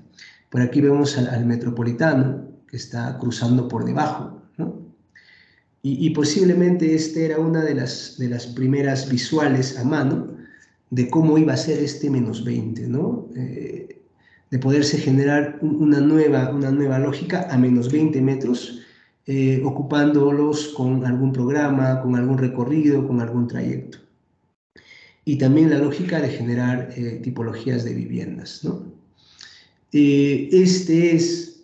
Por aquí vemos al, al metropolitano que está cruzando por debajo, Y, posiblemente este era una de las, de las primeras visuales a mano de cómo iba a ser este menos 20, ¿no? Eh, de poderse generar una nueva, una nueva lógica a menos 20 metros, eh, ocupándolos con algún programa, con algún recorrido, con algún trayecto. Y también la lógica de generar eh, tipologías de viviendas. ¿no? este es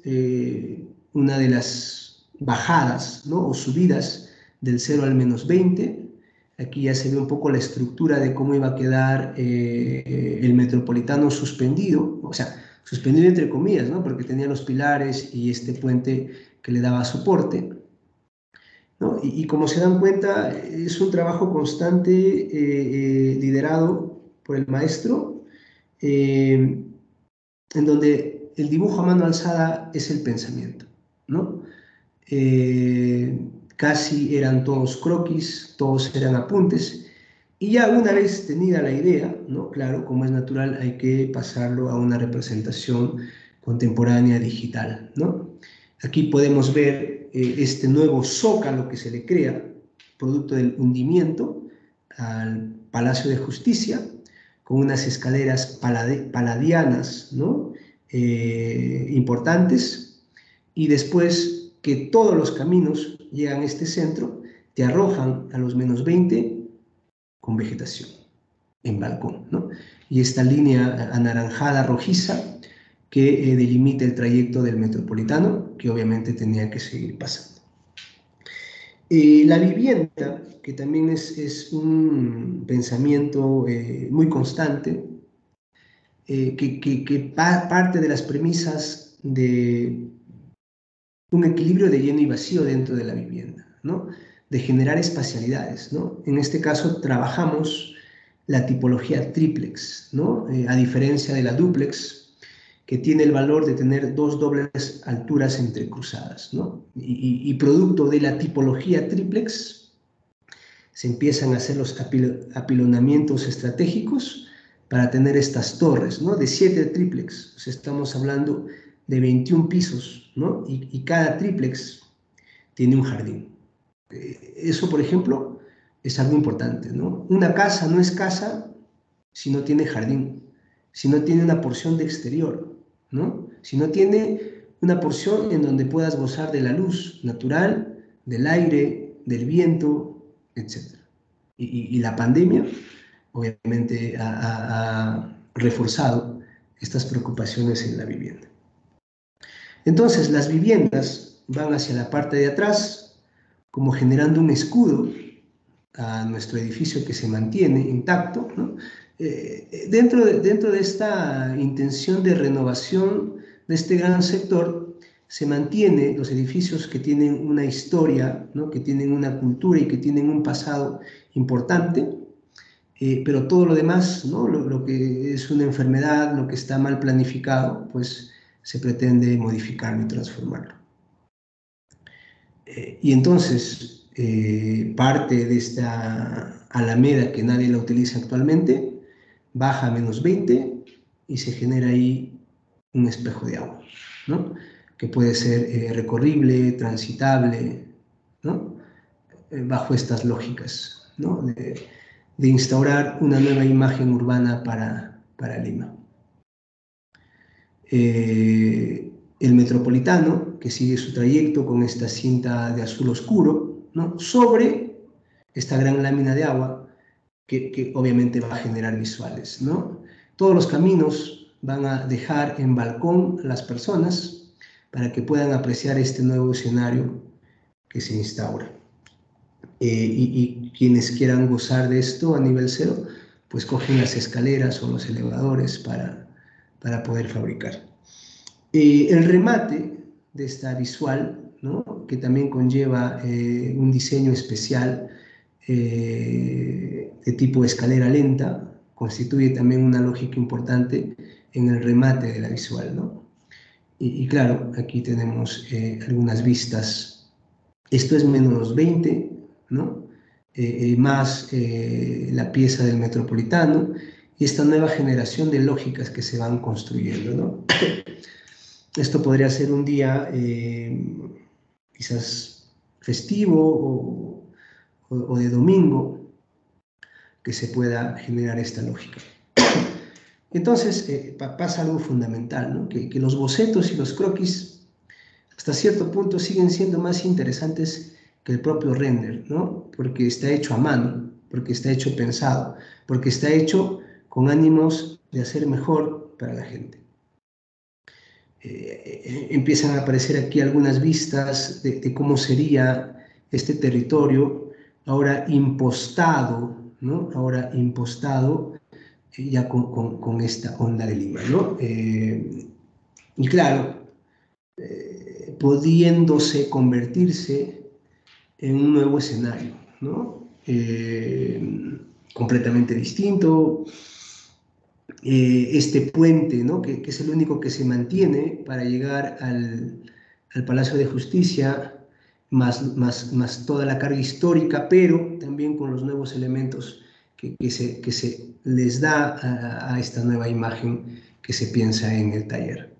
una de las bajadas ¿no? o subidas del 0 al menos 20. Aquí ya se ve un poco la estructura de cómo iba a quedar eh, el metropolitano suspendido, o sea, suspendido entre comillas, ¿no? porque tenía los pilares y este puente que le daba soporte. ¿no? Y, como se dan cuenta, es un trabajo constante eh, eh, liderado por el maestro, en donde el dibujo a mano alzada es el pensamiento. ¿no? Eh, casi eran todos croquis, todos eran apuntes, y ya una vez tenida la idea, ¿no? claro, como es natural, hay que pasarlo a una representación contemporánea digital. ¿no? Aquí podemos ver eh, este nuevo zócalo que se le crea, producto del hundimiento, al Palacio de Justicia, con unas escaleras paladianas ¿no? Eh, importantes, y después que todos los caminos llegan a este centro, te arrojan a los menos 20 con vegetación, en balcón, ¿no? Y esta línea anaranjada rojiza que eh, delimita el trayecto del metropolitano, que obviamente tenía que seguir pasando. Eh, la vivienda, que también es, un pensamiento eh, muy constante, que, que parte de las premisas de un equilibrio de lleno y vacío dentro de la vivienda, ¿no? de generar espacialidades. ¿no? En este caso trabajamos la tipología triplex, ¿no? Eh, a diferencia de la duplex, que tiene el valor de tener dos dobles alturas entrecruzadas, ¿no? Y, producto de la tipología triplex, se empiezan a hacer los apilonamientos estratégicos para tener estas torres, ¿no? De siete triplex, estamos hablando de 21 pisos, ¿no? Y, cada triplex tiene un jardín. Eh, eso, por ejemplo, es algo importante, ¿no? Una casa no es casa si no tiene jardín, si no tiene una porción de exterior, ¿no? Si no tiene una porción en donde puedas gozar de la luz natural, del aire, del viento, etc. Y, la pandemia, obviamente, ha reforzado estas preocupaciones en la vivienda. Entonces, las viviendas van hacia la parte de atrás, como generando un escudo a nuestro edificio que se mantiene intacto, eh, dentro, de, dentro de esta intención de renovación de este gran sector, se mantiene los edificios que tienen una historia, que tienen una cultura y que tienen un pasado importante, eh, pero todo lo demás, ¿no? lo, que es una enfermedad, lo que está mal planificado, pues se pretende modificarlo y transformarlo. Eh, y entonces, eh, parte de esta alameda que nadie la utiliza actualmente, baja a menos 20 y se genera ahí un espejo de agua, ¿no? que puede ser eh, recorrible, transitable, ¿no? Bajo estas lógicas ¿no? de, de, instaurar una nueva imagen urbana para, para Lima. El metropolitano, que sigue su trayecto con esta cinta de azul oscuro, sobre esta gran lámina de agua que, obviamente va a generar visuales. ¿no? Todos los caminos van a dejar en balcón a las personas para que puedan apreciar este nuevo escenario que se instaura. Eh, y, quienes quieran gozar de esto a nivel cero, pues cogen las escaleras o los elevadores para, para poder fabricar. Eh, el remate de esta visual que también conlleva eh, un diseño especial eh, de tipo escalera lenta, constituye también una lógica importante en el remate de la visual. Y, claro, aquí tenemos eh, algunas vistas. Esto es menos 20, ¿no? más la pieza del metropolitano y esta nueva generación de lógicas que se van construyendo. ¿no? Esto podría ser un día quizás festivo o, de domingo, que se pueda generar esta lógica. Entonces eh, pasa algo fundamental, que, los bocetos y los croquis hasta cierto punto siguen siendo más interesantes que el propio render, ¿no? porque está hecho a mano, porque está hecho pensado, porque está hecho con ánimos de hacer mejor para la gente. Eh, empiezan a aparecer aquí algunas vistas de, cómo sería este territorio ahora impostado, ¿no? Ahora impostado eh, ya con, esta onda de Lima, ¿no? Eh, y claro, pudiéndose convertirse en un nuevo escenario, ¿no? completamente distinto, eh, este puente, ¿no? que, es el único que se mantiene para llegar al, Palacio de Justicia, más, toda la carga histórica, pero también con los nuevos elementos que, que, se, que se, les da a, esta nueva imagen que se piensa en el taller.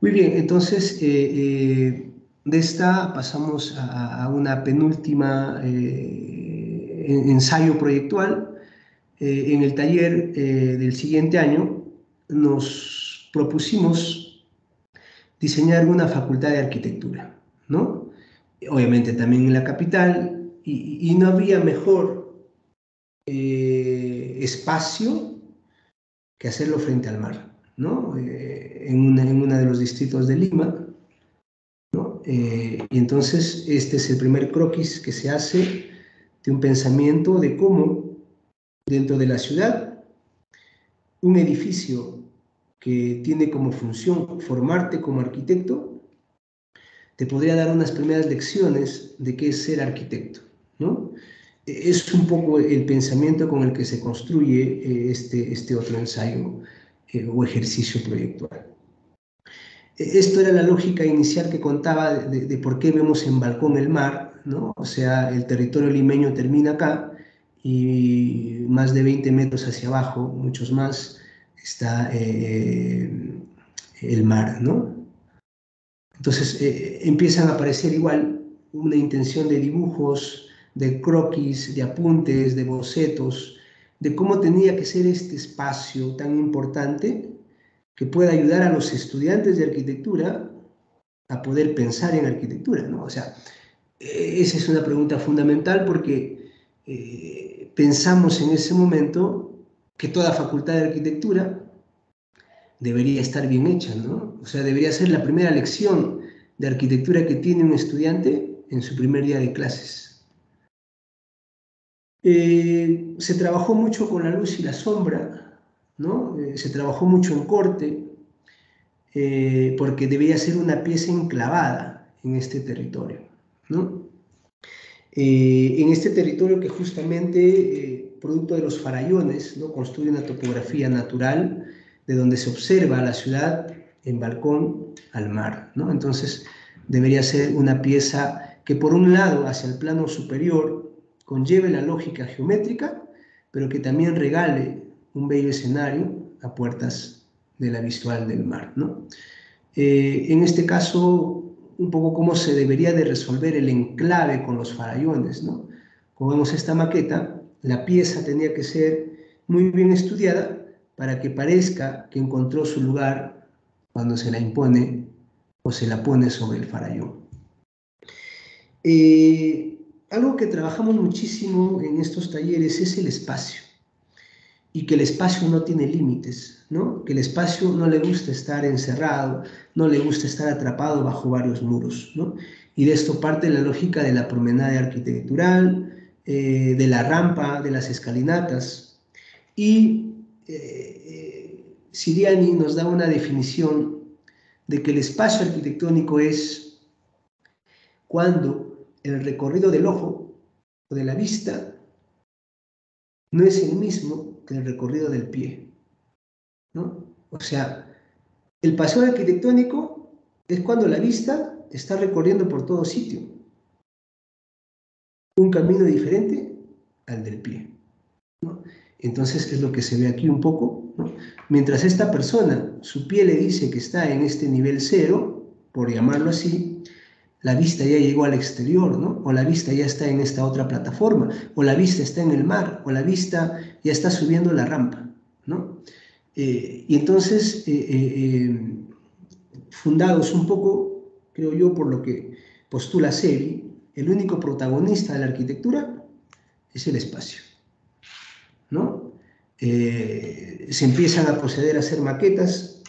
Muy bien, entonces eh, eh, de esta pasamos a, una penúltima ensayo proyectual eh, en el taller eh, del siguiente año nos propusimos diseñar una facultad de arquitectura, ¿no? Obviamente también en la capital y, no había mejor eh, espacio que hacerlo frente al mar, ¿no? en, uno de los distritos de Lima, ¿no? y entonces este es el primer croquis que se hace de un pensamiento de cómo dentro de la ciudad, un edificio que tiene como función formarte como arquitecto, te podría dar unas primeras lecciones de qué es ser arquitecto, ¿no? es un poco el pensamiento con el que se construye eh, este, este otro ensayo eh, o ejercicio proyectual. E, esto era la lógica inicial que contaba de, por qué vemos en balcón el mar, ¿no? o sea, el territorio limeño termina acá y más de 20 metros hacia abajo, muchos más, está eh, el mar. ¿no? Entonces empiezan a aparecer igual una intención de dibujos, de croquis, de apuntes, de bocetos, de cómo tenía que ser este espacio tan importante que pueda ayudar a los estudiantes de arquitectura a poder pensar en arquitectura, ¿no? O sea, esa es una pregunta fundamental porque eh, pensamos en ese momento que toda facultad de arquitectura debería estar bien hecha, ¿no? O sea, debería ser la primera lección de arquitectura que tiene un estudiante en su primer día de clases. Eh, se trabajó mucho con la luz y la sombra, ¿no? Eh, se trabajó mucho en corte, eh, porque debía ser una pieza enclavada en este territorio. ¿no? En este territorio que justamente, producto de los farallones, ¿no? construye una topografía natural de donde se observa la ciudad en balcón al mar. ¿no? Entonces, debería ser una pieza que por un lado hacia el plano superior conlleve la lógica geométrica, pero que también regale un bello escenario a puertas de la visual del mar. ¿no? Eh, en este caso, un poco cómo se debería de resolver el enclave con los farallones. ¿no? Como vemos esta maqueta, la pieza tenía que ser muy bien estudiada para que parezca que encontró su lugar cuando se la impone o se la pone sobre el farallón. Eh, algo que trabajamos muchísimo en estos talleres es el espacio y que el espacio no tiene límites, ¿no? que el espacio no le gusta estar encerrado, no le gusta estar atrapado bajo varios muros. ¿no? Y de esto parte la lógica de la promenada arquitectural, eh, de la rampa, de las escalinatas. Y eh, eh, Siriani nos da una definición de que el espacio arquitectónico es cuando el recorrido del ojo o de la vista no es el mismo que el recorrido del pie. ¿no? O sea, el paseo arquitectónico es cuando la vista está recorriendo por todo sitio un camino diferente al del pie. Entonces es lo que se ve aquí un poco. Mientras esta persona, su pie le dice que está en este nivel cero, por llamarlo así, la vista ya llegó al exterior, ¿no? O la vista ya está en esta otra plataforma, o la vista está en el mar, o la vista ya está subiendo la rampa, ¿no? Eh, y entonces, eh, eh, fundados un poco, creo yo, por lo que postula Sevi, el único protagonista de la arquitectura es el espacio, ¿no? se empiezan a proceder a hacer maquetas,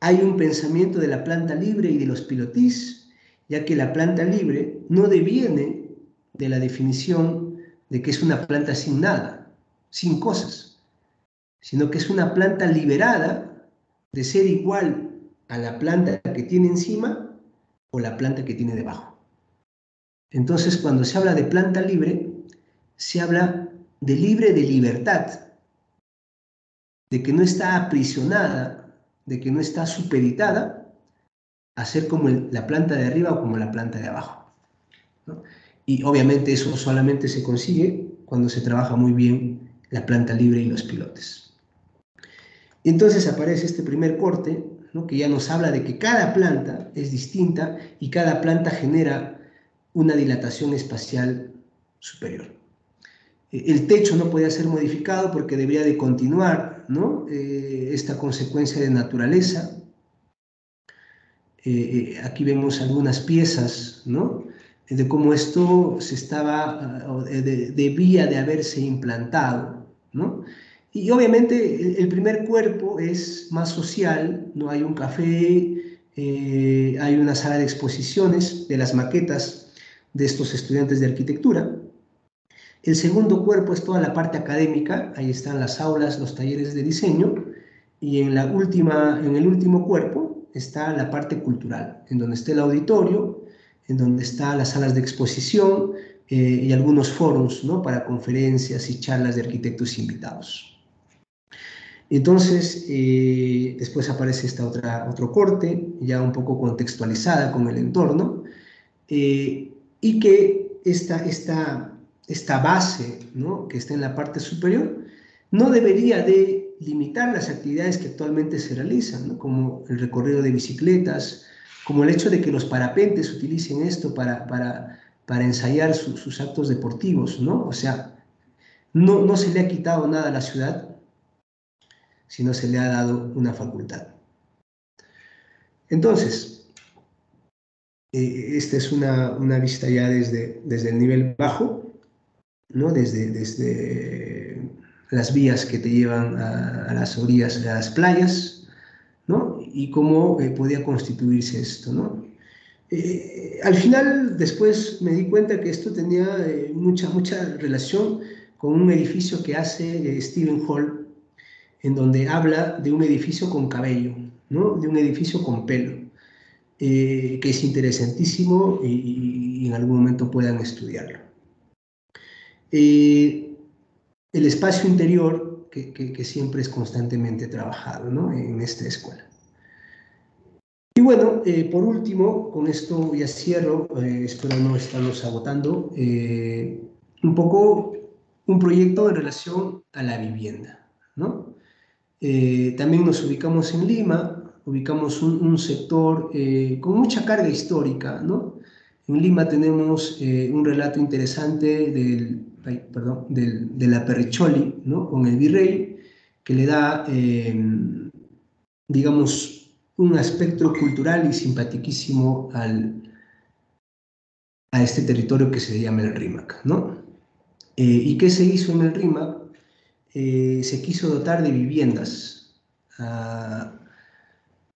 hay un pensamiento de la planta libre y de los pilotís, ya que la planta libre no deviene de la definición de que es una planta sin nada, sin cosas, sino que es una planta liberada de ser igual a la planta que tiene encima o la planta que tiene debajo. Entonces, cuando se habla de planta libre, se habla de libre de libertad, de que no está aprisionada, de que no está supeditada hacer como la planta de arriba o como la planta de abajo. Y obviamente eso solamente se consigue cuando se trabaja muy bien la planta libre y los pilotes. Entonces aparece este primer corte, que ya nos habla de que cada planta es distinta y cada planta genera una dilatación espacial superior. El techo no podía ser modificado porque debería de continuar ¿no? Eh, esta consecuencia de naturaleza, eh, eh, aquí vemos algunas piezas, ¿no? De cómo esto se estaba, eh, debía de haberse implantado, ¿no? Y obviamente el, primer cuerpo es más social, ¿no? Hay un café, hay una sala de exposiciones de las maquetas de estos estudiantes de arquitectura. El segundo cuerpo es toda la parte académica, ahí están las aulas, los talleres de diseño, y en, la última, en el último cuerpo está la parte cultural, en donde está el auditorio, en donde están las salas de exposición, y algunos foros ¿no? para conferencias y charlas de arquitectos invitados. Entonces, después aparece esta otra, otro corte, ya un poco contextualizada con el entorno, y que esta, esta, esta base ¿no? que está en la parte superior no debería de limitar las actividades que actualmente se realizan, como el recorrido de bicicletas, como el hecho de que los parapentes utilicen esto para, para, para ensayar sus actos deportivos, ¿no? O sea, no, no se le ha quitado nada a la ciudad, sino se le ha dado una facultad. Entonces, eh, esta es una, una, vista ya desde, desde el nivel bajo, ¿no? desde, desde las vías que te llevan a, las orillas de las playas, ¿no? y cómo eh, podía constituirse esto. ¿no? Eh, al final, después me di cuenta que esto tenía mucha, mucha relación con un edificio que hace Stephen Hall, en donde habla de un edificio con cabello, ¿no? de un edificio con pelo. Eh, que es interesantísimo y, en algún momento puedan estudiarlo. Eh, el espacio interior, que, siempre es constantemente trabajado ¿no? en esta escuela. Y bueno, eh, por último, con esto ya cierro, espero no estarnos agotando, un poco un proyecto en relación a la vivienda. ¿no? también nos ubicamos en Lima, ubicamos un, sector eh, con mucha carga histórica, ¿no? En Lima tenemos eh, un relato interesante del, perdón, del, de la Perricholi, ¿no? Con el virrey, que le da, em, digamos, un aspecto cultural y simpatiquísimo al, a este territorio que se llama el Rímac, ¿no? Eh, ¿Y qué se hizo en el Rímac? se quiso dotar de viviendas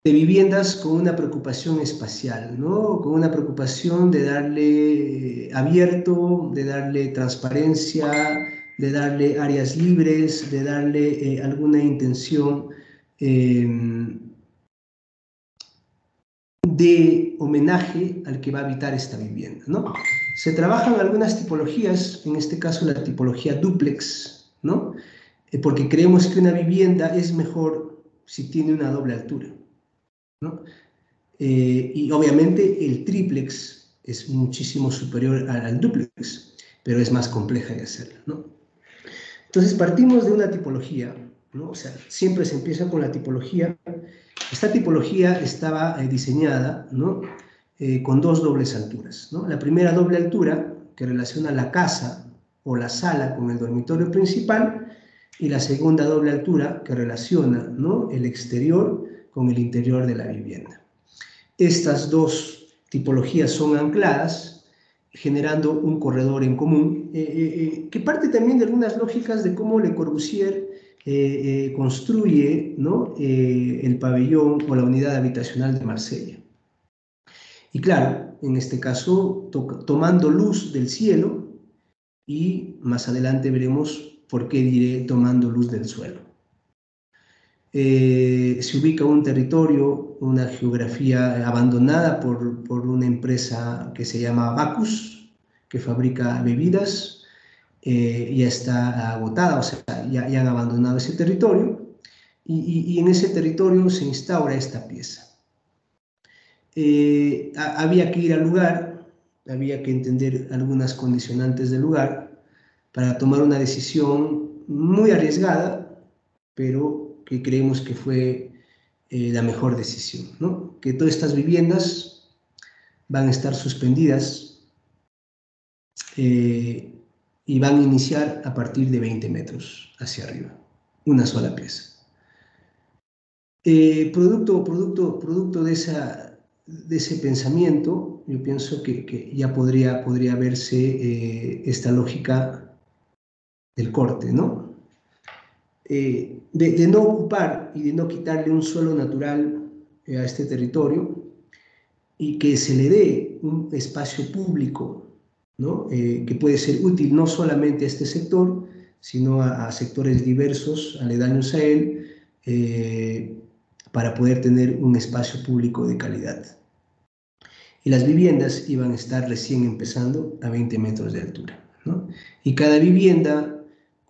de viviendas con una preocupación espacial, ¿no? con una preocupación de darle eh, abierto, de darle transparencia, de darle áreas libres, de darle eh, alguna intención em, de homenaje al que va a habitar esta vivienda. ¿no? Se trabajan algunas tipologías, en este caso la tipología duplex, ¿no? Eh, porque creemos que una vivienda es mejor si tiene una doble altura. Eh, y obviamente el triplex es muchísimo superior al, duplex, pero es más compleja de hacerlo. Entonces partimos de una tipología, o sea, siempre se empieza con la tipología. Esta tipología estaba eh, diseñada eh, con dos dobles alturas. La primera doble altura, que relaciona la casa o la sala con el dormitorio principal, y la segunda doble altura, que relaciona el exterior con el interior de la vivienda. Estas dos tipologías son ancladas, generando un corredor en común, eh, eh, eh, que parte también de algunas lógicas de cómo Le Corbusier construye el pabellón o la unidad habitacional de Marsella. Y claro, en este caso, tomando luz del cielo, y más adelante veremos por qué diré tomando luz del suelo. Eh, se ubica un territorio, una geografía abandonada por, por, una empresa que se llama Bacus, que fabrica bebidas, eh, ya está agotada, o sea, ya, han abandonado ese territorio, y, y, en ese territorio se instaura esta pieza. Eh, había que ir al lugar, había que entender algunas condicionantes del lugar para tomar una decisión muy arriesgada, pero que creemos que fue eh, la mejor decisión, ¿no? que todas estas viviendas van a estar suspendidas eh, y van a iniciar a partir de 20 metros hacia arriba, una sola pieza. Eh, producto, producto, producto de, esa, de ese pensamiento, yo pienso que, que ya podría, podría verse esta lógica del corte, ¿no? Eh, de, no ocupar y de no quitarle un suelo natural eh, a este territorio y que se le dé un espacio público. Eh, que puede ser útil no solamente a este sector, sino a, sectores diversos, aledaños a él, para poder tener un espacio público de calidad. y las viviendas iban a estar recién empezando a 20 metros de altura. Y cada vivienda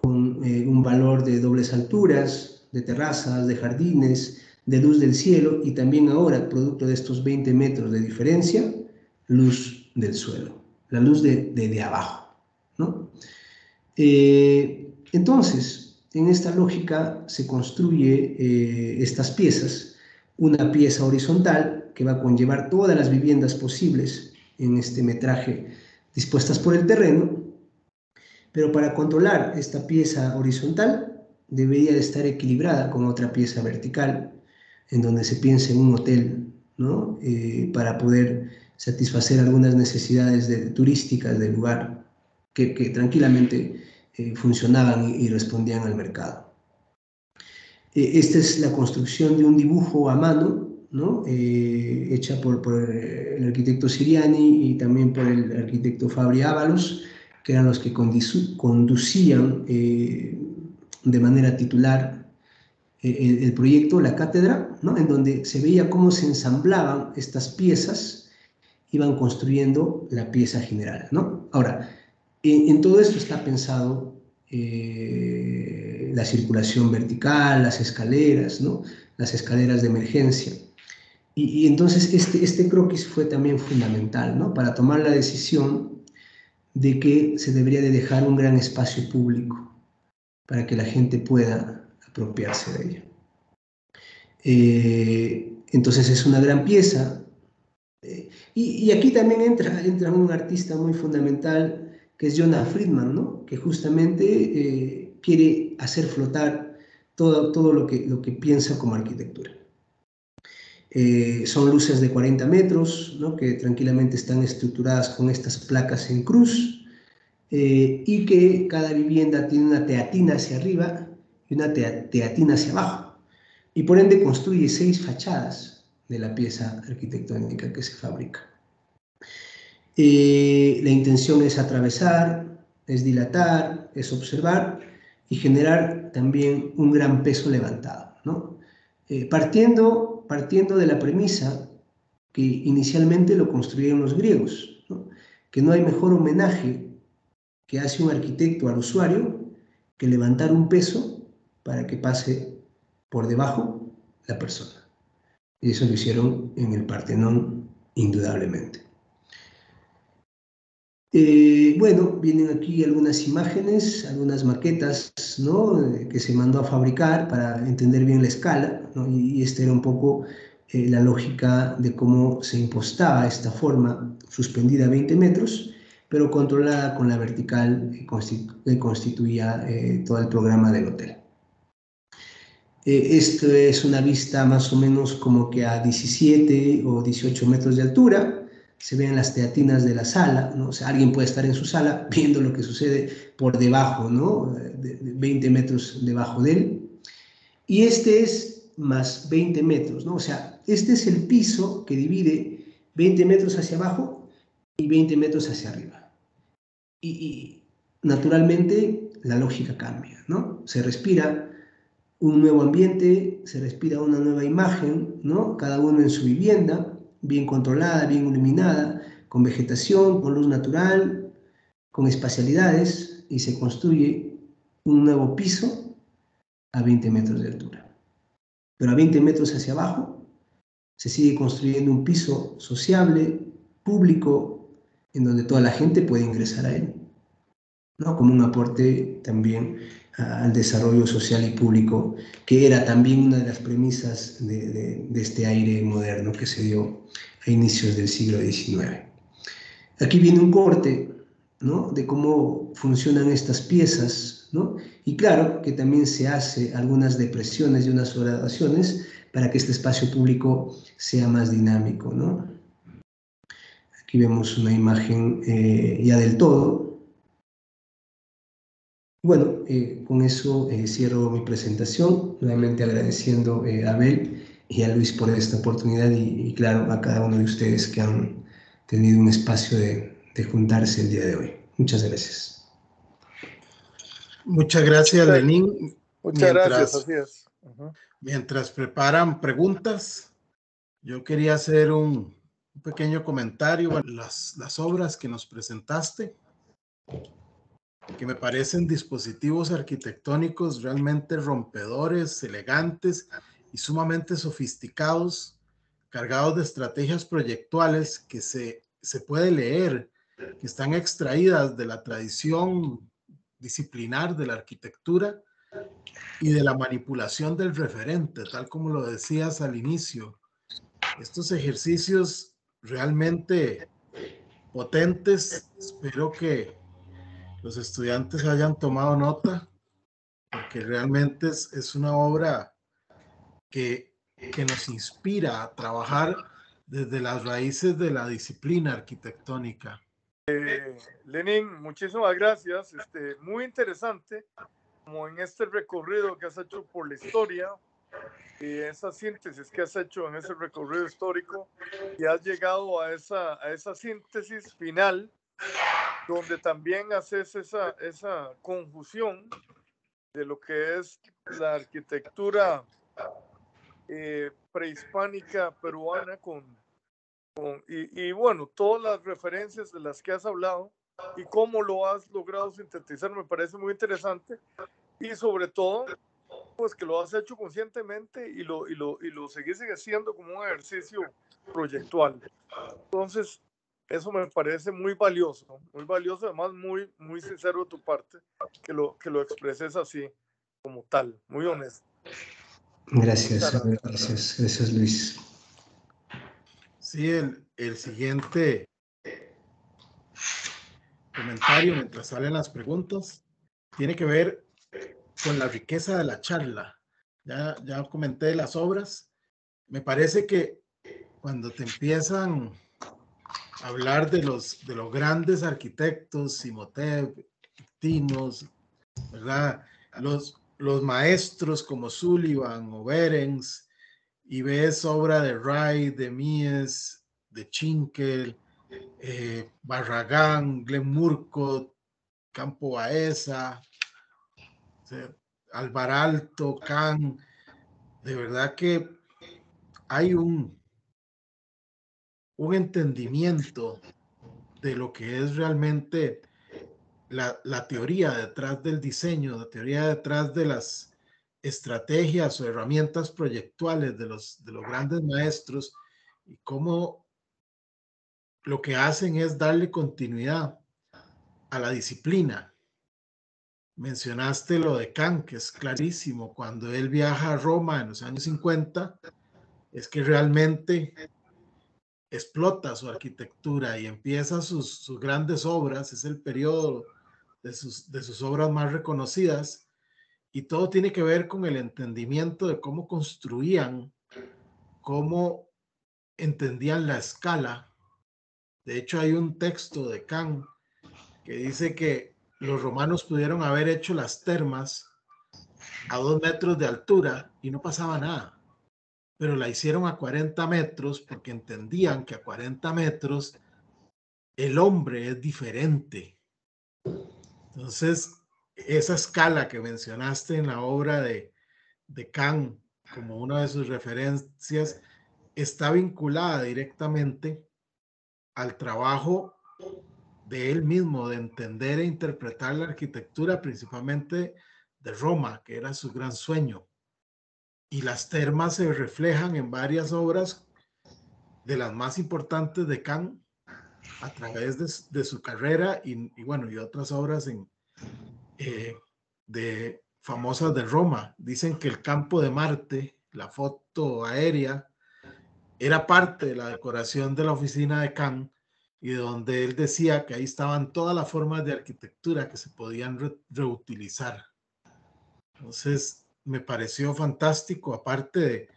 con eh, un valor de dobles alturas, de terrazas, de jardines, de luz del cielo y también ahora, producto de estos 20 metros de diferencia, luz del suelo, la luz de, de, abajo. ¿no? Eh, entonces, en esta lógica se construye eh, estas piezas, una pieza horizontal que va a conllevar todas las viviendas posibles en este metraje dispuestas por el terreno, pero para controlar esta pieza horizontal debería de estar equilibrada con otra pieza vertical, en donde se piense en un hotel, ¿no? Eh, para poder satisfacer algunas necesidades de, turísticas del lugar que, tranquilamente eh, funcionaban y, respondían al mercado. Eh, esta es la construcción de un dibujo a mano, ¿no? hecha por, por, el arquitecto Siriani y también por el arquitecto Fabri Ábalos, que eran los que conducían de manera titular eh, el, proyecto La Cátedra, ¿no? en donde se veía cómo se ensamblaban estas piezas, iban construyendo la pieza general. ¿no? Ahora, en, todo esto está pensado eh, la circulación vertical, las escaleras, ¿no? las escaleras de emergencia. Y, entonces este, este croquis fue también fundamental ¿no? para tomar la decisión de que se debería de dejar un gran espacio público para que la gente pueda apropiarse de ella. Eh, entonces es una gran pieza. Eh, y, aquí también entra, entra un artista muy fundamental que es Jonah Friedman, ¿no? que justamente eh, quiere hacer flotar todo, todo lo, que, lo que piensa como arquitectura. Son luces de 40 metros, que tranquilamente están estructuradas con estas placas en cruz, y que cada vivienda tiene una teatina hacia arriba y una teatina hacia abajo. Y por ende construye seis fachadas de la pieza arquitectónica que se fabrica. Eh, la intención es atravesar, es dilatar, es observar y generar también un gran peso levantado. ¿no? Eh, partiendo, partiendo de la premisa que inicialmente lo construyeron los griegos, que no hay mejor homenaje que hace un arquitecto al usuario que levantar un peso para que pase por debajo la persona. Y eso lo hicieron en el Partenón, indudablemente. Eh, bueno, vienen aquí algunas imágenes, algunas maquetas ¿no? que se mandó a fabricar para entender bien la escala, y, esta era un poco eh, la lógica de cómo se impostaba esta forma suspendida a 20 metros pero controlada con la vertical que constituía eh, todo el programa del hotel. Eh, esto es una vista más o menos como que a 17 o 18 metros de altura. Se ven las teatinas de la sala, ¿no? O sea, alguien puede estar en su sala viendo lo que sucede por debajo, ¿no? De, 20 metros debajo de él. Y este es más 20 metros, ¿no? O sea, este es el piso que divide 20 metros hacia abajo y 20 metros hacia arriba y, naturalmente la lógica cambia, ¿no? Se respira un nuevo ambiente, se respira una nueva imagen, ¿no? Cada uno en su vivienda, bien controlada, bien iluminada, con vegetación, con luz natural, con espacialidades, y se construye un nuevo piso a 20 metros de altura. Pero a 20 metros hacia abajo se sigue construyendo un piso sociable, público, en donde toda la gente puede ingresar a él, ¿no? como un aporte también al desarrollo social y público, que era también una de las premisas de, este aire moderno que se dio a inicios del siglo XIX. Aquí viene un corte ¿no? de cómo funcionan estas piezas, ¿no? y claro que también se hace algunas depresiones y unas gradaciones para que este espacio público sea más dinámico. ¿no? Aquí vemos una imagen eh, ya del todo. Bueno, eh, con eso eh, cierro mi presentación, nuevamente agradeciendo a Abel y a Luis por esta oportunidad y, claro, a cada uno de ustedes que han tenido un espacio de, juntarse el día de hoy. Muchas gracias. Muchas gracias, Lenín. Muchas gracias, así Mientras preparan preguntas, yo quería hacer un, un pequeño comentario. las, las obras que nos presentaste, que me parecen dispositivos arquitectónicos realmente rompedores, elegantes y sumamente sofisticados, cargados de estrategias proyectuales que se, se puede leer, que están extraídas de la tradición disciplinar de la arquitectura y de la manipulación del referente, tal como lo decías al inicio. Estos ejercicios realmente potentes, espero que los estudiantes hayan tomado nota, porque realmente es, es una obra que, que nos inspira a trabajar desde las raíces de la disciplina arquitectónica. Eh, Lenin, muchísimas gracias. Este, muy interesante, como en este recorrido que has hecho por la historia y esa síntesis que has hecho en ese recorrido histórico y has llegado a esa, a esa síntesis final donde también haces esa, esa conjunción de lo que es la arquitectura eh, prehispánica peruana con y, bueno, todas las referencias de las que has hablado y cómo lo has logrado sintetizar me parece muy interesante y sobre todo, pues que lo has hecho conscientemente y lo, y lo, y lo seguís haciendo como un ejercicio proyectual. Entonces, eso me parece muy valioso, muy valioso, además muy, muy sincero de tu parte, que lo, que lo expreses así, como tal, muy honesto. Gracias, gracias, gracias Luis. Sí, el, siguiente comentario mientras salen las preguntas tiene que ver con la riqueza de la charla. Ya, ya comenté las obras. Me parece que cuando te empiezan hablar de los, de los grandes arquitectos, Simotep, Tinos, ¿verdad? Los, los maestros como Sullivan o Berens, y ves obra de Wright, de Mies, de Chinkel, eh, Barragán, Glenn Murcott, Campo Baeza, Alvaralto, Can. De verdad que hay un, un entendimiento de lo que es realmente la, la teoría detrás del diseño, la teoría detrás de las estrategias o herramientas proyectuales de los, de los grandes maestros y cómo lo que hacen es darle continuidad a la disciplina. Mencionaste lo de Kant, que es clarísimo, cuando él viaja a Roma en los años 50, es que realmente explota su arquitectura y empieza sus, sus grandes obras, es el periodo de sus, de sus obras más reconocidas, y todo tiene que ver con el entendimiento de cómo construían, cómo entendían la escala. De hecho, hay un texto de Kant que dice que los romanos pudieron haber hecho las termas a dos metros de altura y no pasaba nada, pero la hicieron a 40 metros porque entendían que a 40 metros el hombre es diferente. Entonces, esa escala que mencionaste en la obra de, de Kant como una de sus referencias está vinculada directamente al trabajo de él mismo de entender e interpretar la arquitectura principalmente de Roma, que era su gran sueño. Y las termas se reflejan en varias obras de las más importantes de Kant a través de, su carrera y, y, bueno, y otras obras en, eh, de famosas de Roma. Dicen que el campo de Marte, la foto aérea, era parte de la decoración de la oficina de Kant y donde él decía que ahí estaban todas las formas de arquitectura que se podían reutilizar. Entonces, me pareció fantástico, aparte de,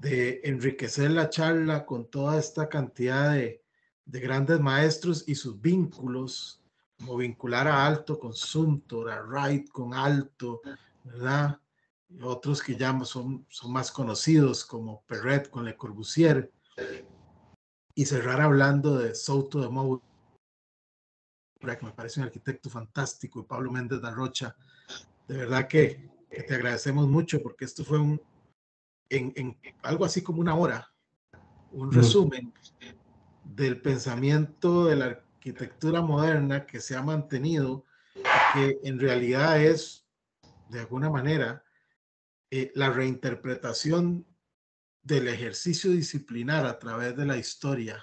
de, enriquecer la charla con toda esta cantidad de, de grandes maestros y sus vínculos como vincular a Alto con Sumter, a Wright con Alto, ¿verdad? Y otros que ya son, son más conocidos como Perret con Le Corbusier. Y cerrar hablando de Souto de Moura, que me parece un arquitecto fantástico, y Pablo Méndez da Rocha. De verdad que, te agradecemos mucho porque esto fue un, en, en, algo así como una hora, un resumen del pensamiento de la arquitectura moderna que se ha mantenido, que en realidad es, de alguna manera, eh, la reinterpretación del ejercicio disciplinar a través de la historia.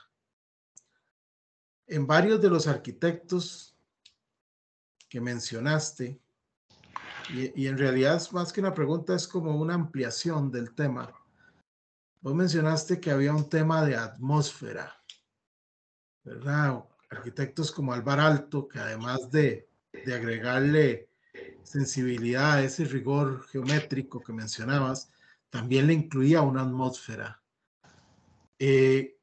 En varios de los arquitectos que mencionaste, y, en realidad más que una pregunta, es como una ampliación del tema. Vos mencionaste que había un tema de atmósfera, ¿verdad? Arquitectos como Alvar Alto, que además de, de agregarle sensibilidad a ese rigor geométrico que mencionabas, también le incluía una atmósfera. Eh,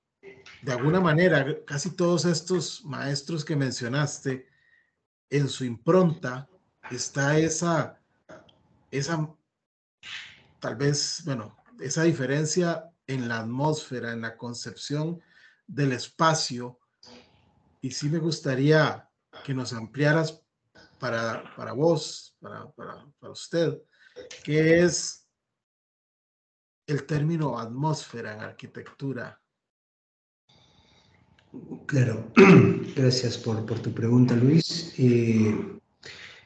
de alguna manera, casi todos estos maestros que mencionaste, en su impronta está esa, esa, tal vez, bueno, esa diferencia en la atmósfera, en la concepción del espacio. Y sí me gustaría que nos ampliaras para, para vos, para, para, usted, qué es el término atmósfera en arquitectura. Claro, gracias por, por tu pregunta, Luis. Eh,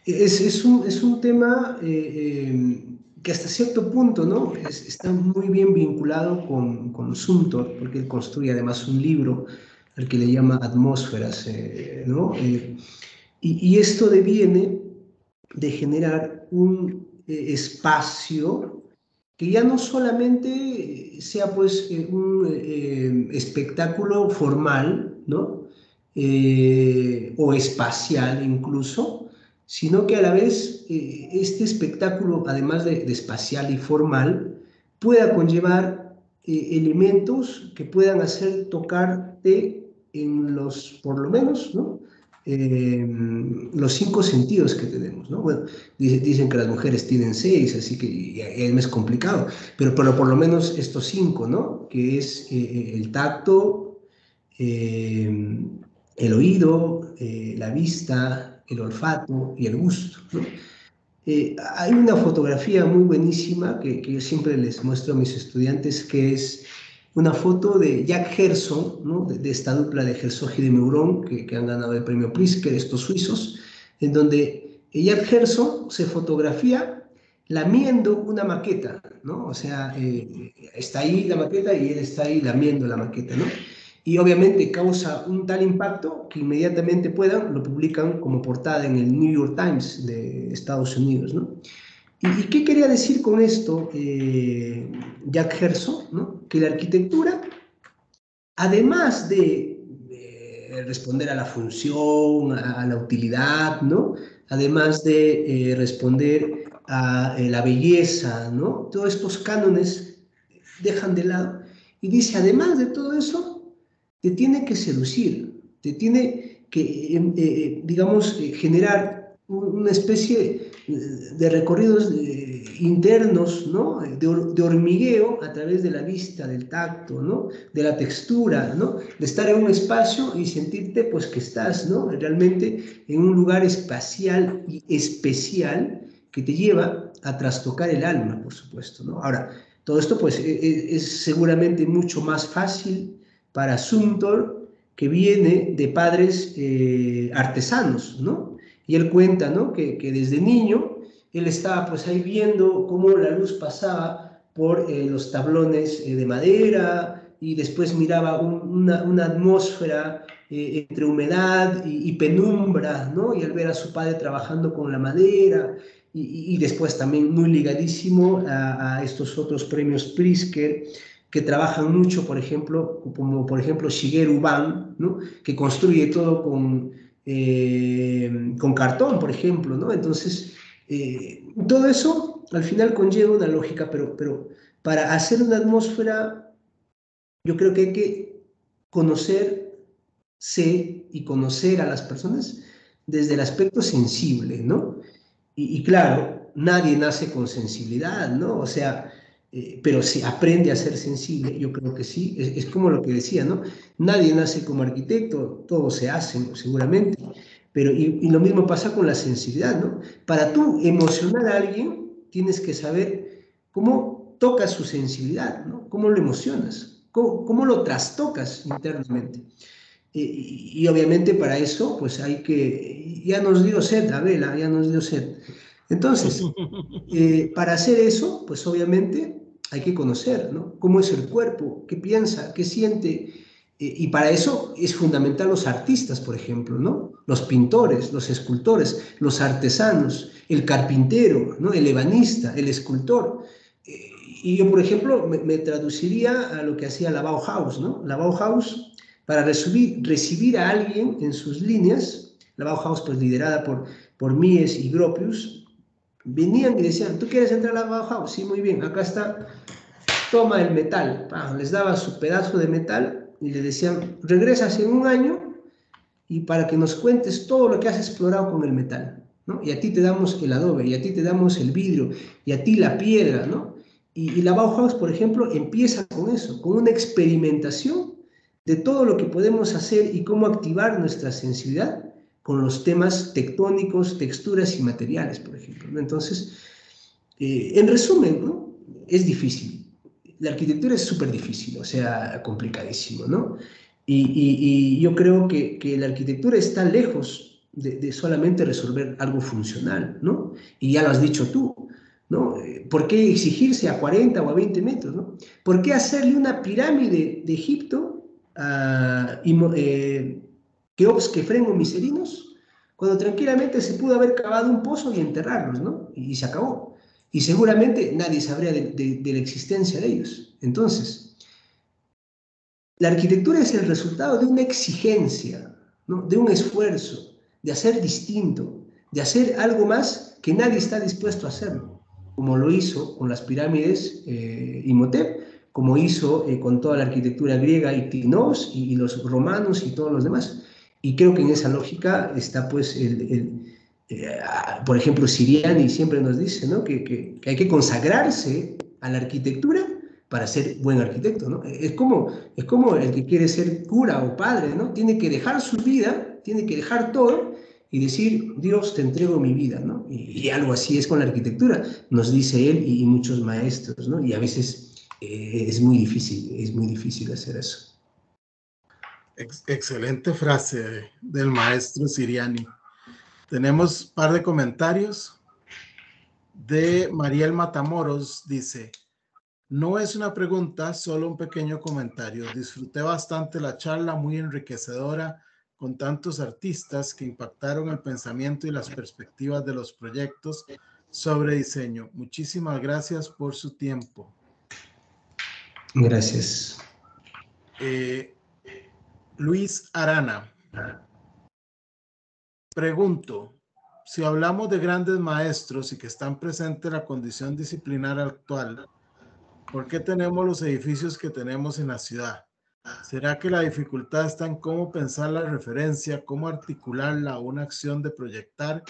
es, es, un, es, un, tema eh, eh, que hasta cierto punto ¿no? está muy bien vinculado con, con Sumtor, porque él construye además un libro al que le llama Atmósferas. ¿no? Y, y, esto deviene de generar un espacio que ya no solamente sea pues un espectáculo formal, ¿no? o espacial incluso, sino que a la vez eh, este espectáculo, además de, espacial y formal, pueda conllevar eh, elementos que puedan hacer tocarte en los, por lo menos, ¿no? Em, los cinco sentidos que tenemos, ¿no? Bueno, dicen que las mujeres tienen seis, así que es más complicado, pero, pero por lo menos estos cinco, ¿no? Que es eh, el tacto, em, el oído, la vista, el olfato y el gusto. Eh, hay una fotografía muy buenísima que, yo siempre les muestro a mis estudiantes, que es una foto de Jack Gerson, ¿no? de, esta dupla de Herzog y de Meuron, que, que, han ganado el premio Pritzker, estos suizos, en donde Jack Gerson se fotografía lamiendo una maqueta, ¿no? O sea, eh, está ahí la maqueta y él está ahí lamiendo la maqueta, ¿no? Y obviamente causa un tal impacto que inmediatamente puedan, lo publican como portada en el New York Times de Estados Unidos. ¿no? ¿Y, qué quería decir con esto eh, Jack Gerson? ¿no? Que la arquitectura, además de, responder a la función, a, la utilidad, ¿no? además de eh, responder a eh, la belleza, ¿no? todos estos cánones dejan de lado. Y dice, además de todo eso, te tiene que seducir, te tiene que, em, eh, eh, digamos, eh, generar una especie de recorridos internos, ¿no? De, hormigueo a través de la vista, del tacto, ¿no? De la textura, ¿no? De estar en un espacio y sentirte, pues, que estás, ¿no? Realmente en un lugar espacial y especial que te lleva a trastocar el alma, por supuesto, ¿no? Ahora, todo esto, pues, es, e, es seguramente mucho más fácil para Sumtor que viene de padres eh, artesanos, ¿no? Y él cuenta, ¿no? Que, desde niño él estaba pues ahí viendo cómo la luz pasaba por eh, los tablones eh, de madera y después miraba una, atmósfera entre humedad y, penumbra, ¿no? Y al ver a su padre trabajando con la madera y, después también muy ligadísimo a, a estos otros premios Pritzker, que trabajan mucho, por ejemplo, como por ejemplo Shigeru Ban, ¿no? que construye todo con, eh, con cartón, por ejemplo. ¿no? Entonces, eh, todo eso al final conlleva una lógica, pero, pero para hacer una atmósfera, yo creo que hay que conocerse y conocer a las personas desde el aspecto sensible, ¿no? Y, y claro, nadie nace con sensibilidad, ¿no? O sea, eh, pero si aprende a ser sensible, yo creo que sí, es, como lo que decía, ¿no? Nadie nace como arquitecto, todos se hacen seguramente, pero y, lo mismo pasa con la sensibilidad, ¿no? Para tú emocionar a alguien, tienes que saber cómo tocas su sensibilidad, ¿no? ¿Cómo lo emocionas? cómo, lo trastocas internamente. Y, obviamente para eso, pues hay que, ya nos dio sed, la vela, ya nos dio sed. Entonces, eh, para hacer eso, pues obviamente hay que conocer, ¿no? Cómo es el cuerpo, qué piensa, qué siente. Eh, y para eso es fundamental los artistas, por ejemplo, ¿no? Los pintores, los escultores, los artesanos, el carpintero, ¿no? El ebanista, el escultor. Eh, y yo, por ejemplo, me, traduciría a lo que hacía la Bauhaus, ¿no? La Bauhaus para recibir, recibir a alguien en sus líneas, la Bauhaus pues liderada por, por Mies y Gropius, venían y decían, ¿tú quieres entrar a la Bauhaus? Sí, muy bien, acá está, toma el metal. les daba su pedazo de metal y le decían, regresas en un año y para que nos cuentes todo lo que has explorado con el metal. ¿no? Y a ti te damos el adobe, y a ti te damos el vidrio, y a ti la piedra, ¿no? Y, y la Bauhaus, por ejemplo, empieza con eso, con una experimentación de todo lo que podemos hacer y cómo activar nuestra sensibilidad con los temas tectónicos, texturas y materiales, por ejemplo. Entonces, eh, en resumen, ¿no? es difícil. La arquitectura es súper difícil, o sea, complicadísimo, ¿no? Y, yo creo que, que, la arquitectura está lejos de, de, solamente resolver algo funcional, ¿no? Y ya lo has dicho tú, ¿no? ¿Por qué exigirse a 40 o a 20 metros, ¿no? ¿Por qué hacerle una pirámide de Egipto uh, eh, que freno miserinos, cuando tranquilamente se pudo haber cavado un pozo y enterrarlos, ¿no? Y, se acabó. Y seguramente nadie sabría de, la existencia de ellos. Entonces, la arquitectura es el resultado de una exigencia, ¿no? de un esfuerzo, de hacer distinto, de hacer algo más que nadie está dispuesto a hacerlo, como lo hizo con las pirámides eh, Imhotep, como hizo eh, con toda la arquitectura griega y Tinos y, los romanos y todos los demás. Y creo que en esa lógica está, pues, el, eh, por ejemplo, Siriani siempre nos dice ¿no? que, hay que consagrarse a la arquitectura para ser buen arquitecto. ¿no? Es, como, es como el que quiere ser cura o padre, ¿no? tiene que dejar su vida, tiene que dejar todo y decir, Dios, te entrego mi vida, ¿no? Y, algo así es con la arquitectura, nos dice él y, y muchos maestros, ¿no? Y a veces eh, es muy difícil, es muy difícil hacer eso. Excelente frase del maestro Siriani. Tenemos un par de comentarios de Mariel Matamoros. Dice, no es una pregunta, solo un pequeño comentario. Disfruté bastante la charla, muy enriquecedora, con tantos artistas que impactaron el pensamiento y las perspectivas de los proyectos sobre diseño. Muchísimas gracias por su tiempo. Gracias. Eh, Luis Arana. Pregunto, si hablamos de grandes maestros y que están presentes en la condición disciplinar actual, ¿por qué tenemos los edificios que tenemos en la ciudad? ¿Será que la dificultad está en cómo pensar la referencia, cómo articularla a una acción de proyectar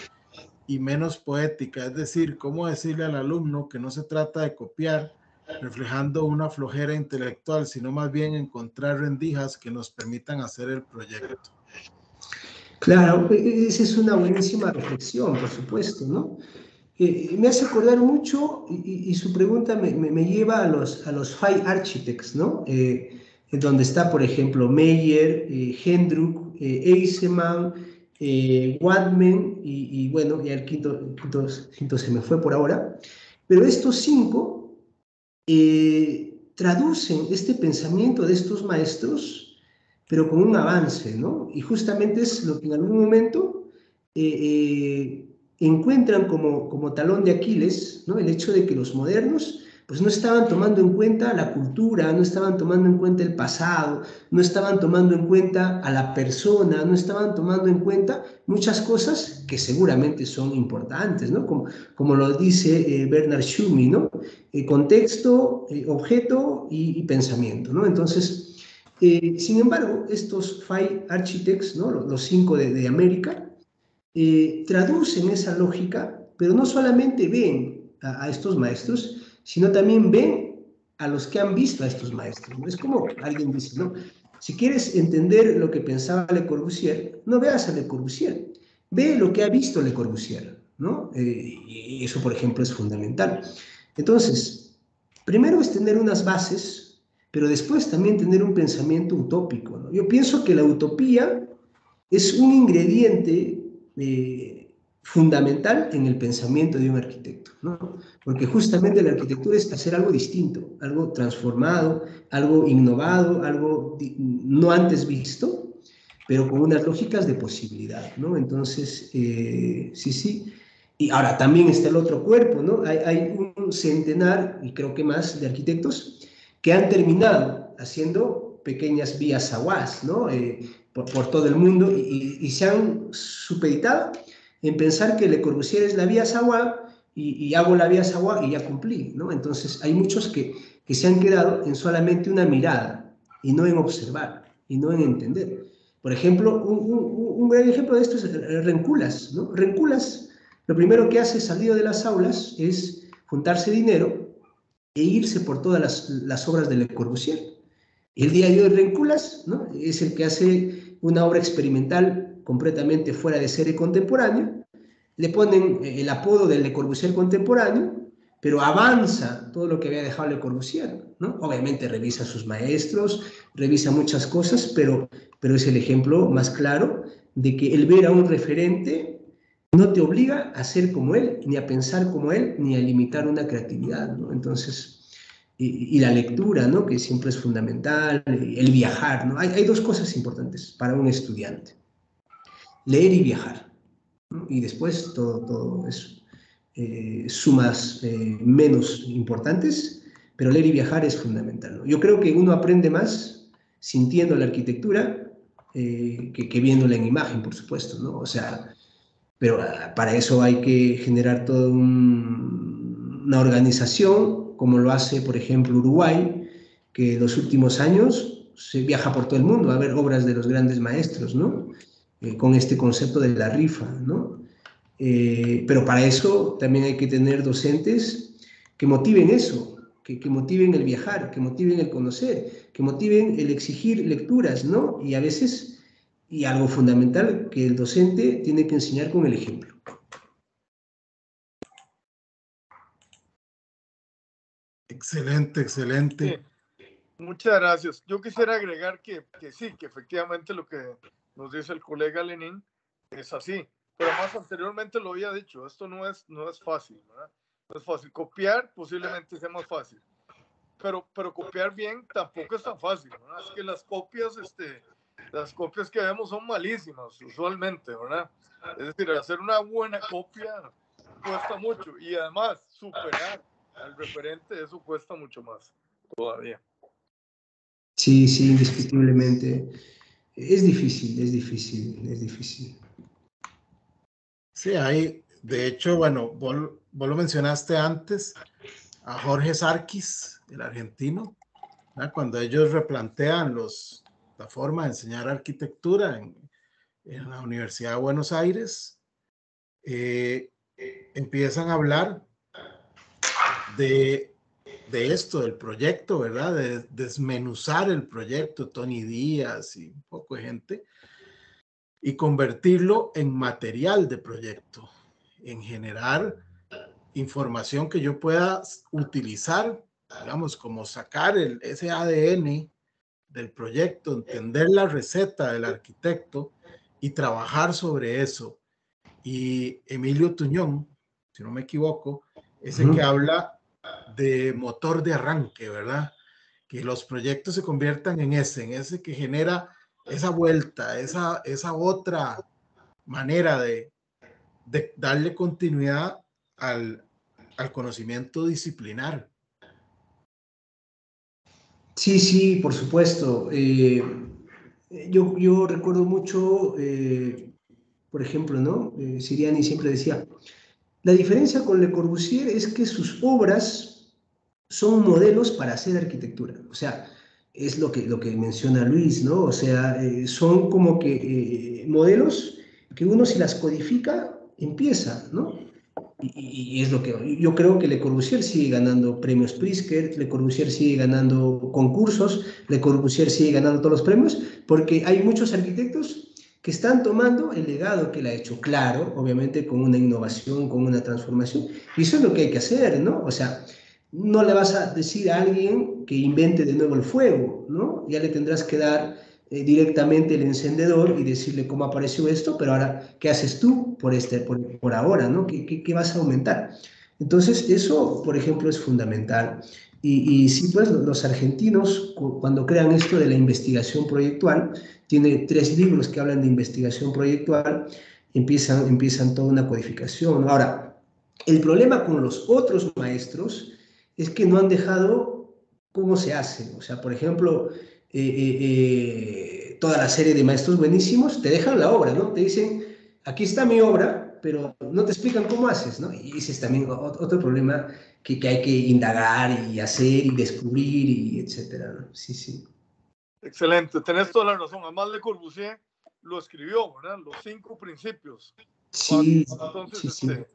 y menos poética? Es decir, cómo decirle al alumno que no se trata de copiar, reflejando una flojera intelectual, sino más bien encontrar rendijas que nos permitan hacer el proyecto. Claro, e, e, esa es una buenísima reflexión, por supuesto, ¿no? Eh, me hace acordar mucho y, su pregunta me, me, lleva a los, a los Five Architects, ¿no? Eh, donde está, por ejemplo, Meyer, eh, Hendruck, Eisenman, Wadman y, bueno, y el quinto, quinto se me fue por ahora. Pero estos cinco eh, traducen este pensamiento de estos maestros, pero con un avance, ¿no? Y justamente es lo que en algún momento eh, eh, encuentran como, como talón de Aquiles, ¿no? El hecho de que los modernos pues no estaban tomando en cuenta la cultura, no estaban tomando en cuenta el pasado, no estaban tomando en cuenta a la persona, no estaban tomando en cuenta muchas cosas que seguramente son importantes, ¿no? Como, como lo dice eh, Bernard Schumi, ¿no? Eh, contexto, eh, objeto y, pensamiento, ¿no? Entonces, sin embargo, estos five architects, ¿no? Los, cinco de, de América, traducen esa lógica, pero no solamente ven a, a estos maestros, sino también ven a los que han visto a estos maestros. Es como alguien dice, ¿no? Si quieres entender lo que pensaba Le Corbusier, no veas a Le Corbusier, ve lo que ha visto Le Corbusier, ¿no? Eh, eso, por ejemplo, es fundamental. Entonces, primero es tener unas bases pero después también tener un pensamiento utópico. Yo pienso que la utopía es un ingrediente eh, fundamental en el pensamiento de un arquitecto, ¿no? porque justamente la arquitectura es hacer algo distinto, algo transformado, algo innovado, algo no antes visto, pero con unas lógicas de posibilidad. ¿no? Entonces, eh, sí, sí. Y ahora también está el otro cuerpo, ¿no? Hay, hay un centenar, y creo que más, de arquitectos que han terminado haciendo pequeñas vías aguas, ¿no? Eh, por, por, todo el mundo y, y, se han supeditado en pensar que Le Corbusier es la vía agua y, hago la vía agua y ya cumplí, ¿no? Entonces hay muchos que, que se han quedado en solamente una mirada y no en observar y no en entender. Por ejemplo, un, un, gran ejemplo de esto es Renculas, ¿no? Renculas lo primero que hace salido de las aulas es juntarse dinero e irse por todas las, las obras de Le Corbusier. El diario de Renculas ¿no? es el que hace una obra experimental completamente fuera de serie contemporánea. Le ponen eh, el apodo de Le Corbusier contemporáneo, pero avanza todo lo que había dejado Le Corbusier. ¿no? Obviamente revisa sus maestros, revisa muchas cosas, pero, pero es el ejemplo más claro de que el ver a un referente no te obliga a ser como él, ni a pensar como él, ni a limitar una creatividad, ¿no? Entonces, y, y, la lectura, ¿no? Que siempre es fundamental, el viajar, ¿no? Hay, hay dos cosas importantes para un estudiante. Leer y viajar. Y después todo, todo eso. Eh, sumas eh, menos importantes, pero leer y viajar es fundamental. Yo creo que uno aprende más sintiendo la arquitectura eh, que, que viéndola en imagen, por supuesto, ¿no? O sea, pero ah, para eso hay que generar toda un, una organización, como lo hace, por ejemplo, Uruguay, que en los últimos años se viaja por todo el mundo a ver obras de los grandes maestros, ¿no? Eh, con este concepto de la rifa, ¿no? Eh, pero para eso también hay que tener docentes que motiven eso, que, que, motiven el viajar, que motiven el conocer, que motiven el exigir lecturas, ¿no? Y a veces y algo fundamental que el docente tiene que enseñar con el ejemplo. Excelente, excelente. Sí. Muchas gracias. Yo quisiera agregar que, que, sí, que efectivamente lo que nos dice el colega Lenin es así. Pero más anteriormente lo había dicho, esto no es, no es fácil, ¿verdad? No es fácil. Copiar posiblemente sea más fácil. Pero, pero copiar bien tampoco es tan fácil, ¿verdad? Es que las copias, este, las copias que vemos son malísimas usualmente, ¿verdad? Es decir, hacer una buena copia cuesta mucho y además superar al referente, eso cuesta mucho más todavía. Sí, sí, indiscutiblemente. Es difícil, es difícil, es difícil. Sí, hay, de hecho, bueno, vos, lo mencionaste antes, a Jorge Sarkis, el argentino, cuando ellos replantean los, la forma de enseñar arquitectura en, en la Universidad de Buenos Aires, eh, empiezan a hablar de, de, esto, del proyecto, ¿verdad? De desmenuzar el proyecto, Tony Díaz y un poco de gente, y convertirlo en material de proyecto, en generar información que yo pueda utilizar, digamos, como sacar el, ese ADN del proyecto, entender la receta del arquitecto y trabajar sobre eso. Y Emilio Tuñón, si no me equivoco, es el que habla de motor de arranque, ¿verdad? Que los proyectos se conviertan en ese, en ese que genera esa vuelta, esa, esa otra manera de, darle continuidad al, al conocimiento disciplinar. Sí, sí, por supuesto. Eh, yo, yo, recuerdo mucho, eh, por ejemplo, ¿no? Eh, Siriani siempre decía, la diferencia con Le Corbusier es que sus obras son modelos para hacer arquitectura. O sea, es lo que, lo que menciona Luis, ¿no? O sea, eh, son como que eh, modelos que uno si las codifica, empieza, ¿no? Y, y, es lo que yo creo que Le Corbusier sigue ganando premios Pritzker, Le Corbusier sigue ganando concursos, Le Corbusier sigue ganando todos los premios, porque hay muchos arquitectos que están tomando el legado que él ha hecho, claro, obviamente con una innovación, con una transformación, y eso es lo que hay que hacer, ¿no? O sea, no le vas a decir a alguien que invente de nuevo el fuego, ¿no? Ya le tendrás que dar eh, directamente el encendedor y decirle cómo apareció esto, pero ahora, ¿qué haces tú por, este, por, ahora, ¿no? ¿Qué, ¿Qué, vas a aumentar? Entonces, eso, por ejemplo, es fundamental. Y, y sí, pues los argentinos, cuando crean esto de la investigación proyectual, tiene tres libros que hablan de investigación proyectual, empiezan, empiezan toda una codificación. Ahora, el problema con los otros maestros es que no han dejado cómo se hace. O sea, por ejemplo, eh, eh, eh, toda la serie de maestros buenísimos te dejan la obra, ¿no? Te dicen, aquí está mi obra, pero no te explican cómo haces, ¿no? Y ese es también otro problema que, que hay que indagar y hacer y descubrir y etcétera, ¿no? Sí, sí. Excelente, tenés toda la razón. Además, Le Corbusier lo escribió, ¿verdad? Los cinco principios. Sí, Entonces, sí, este,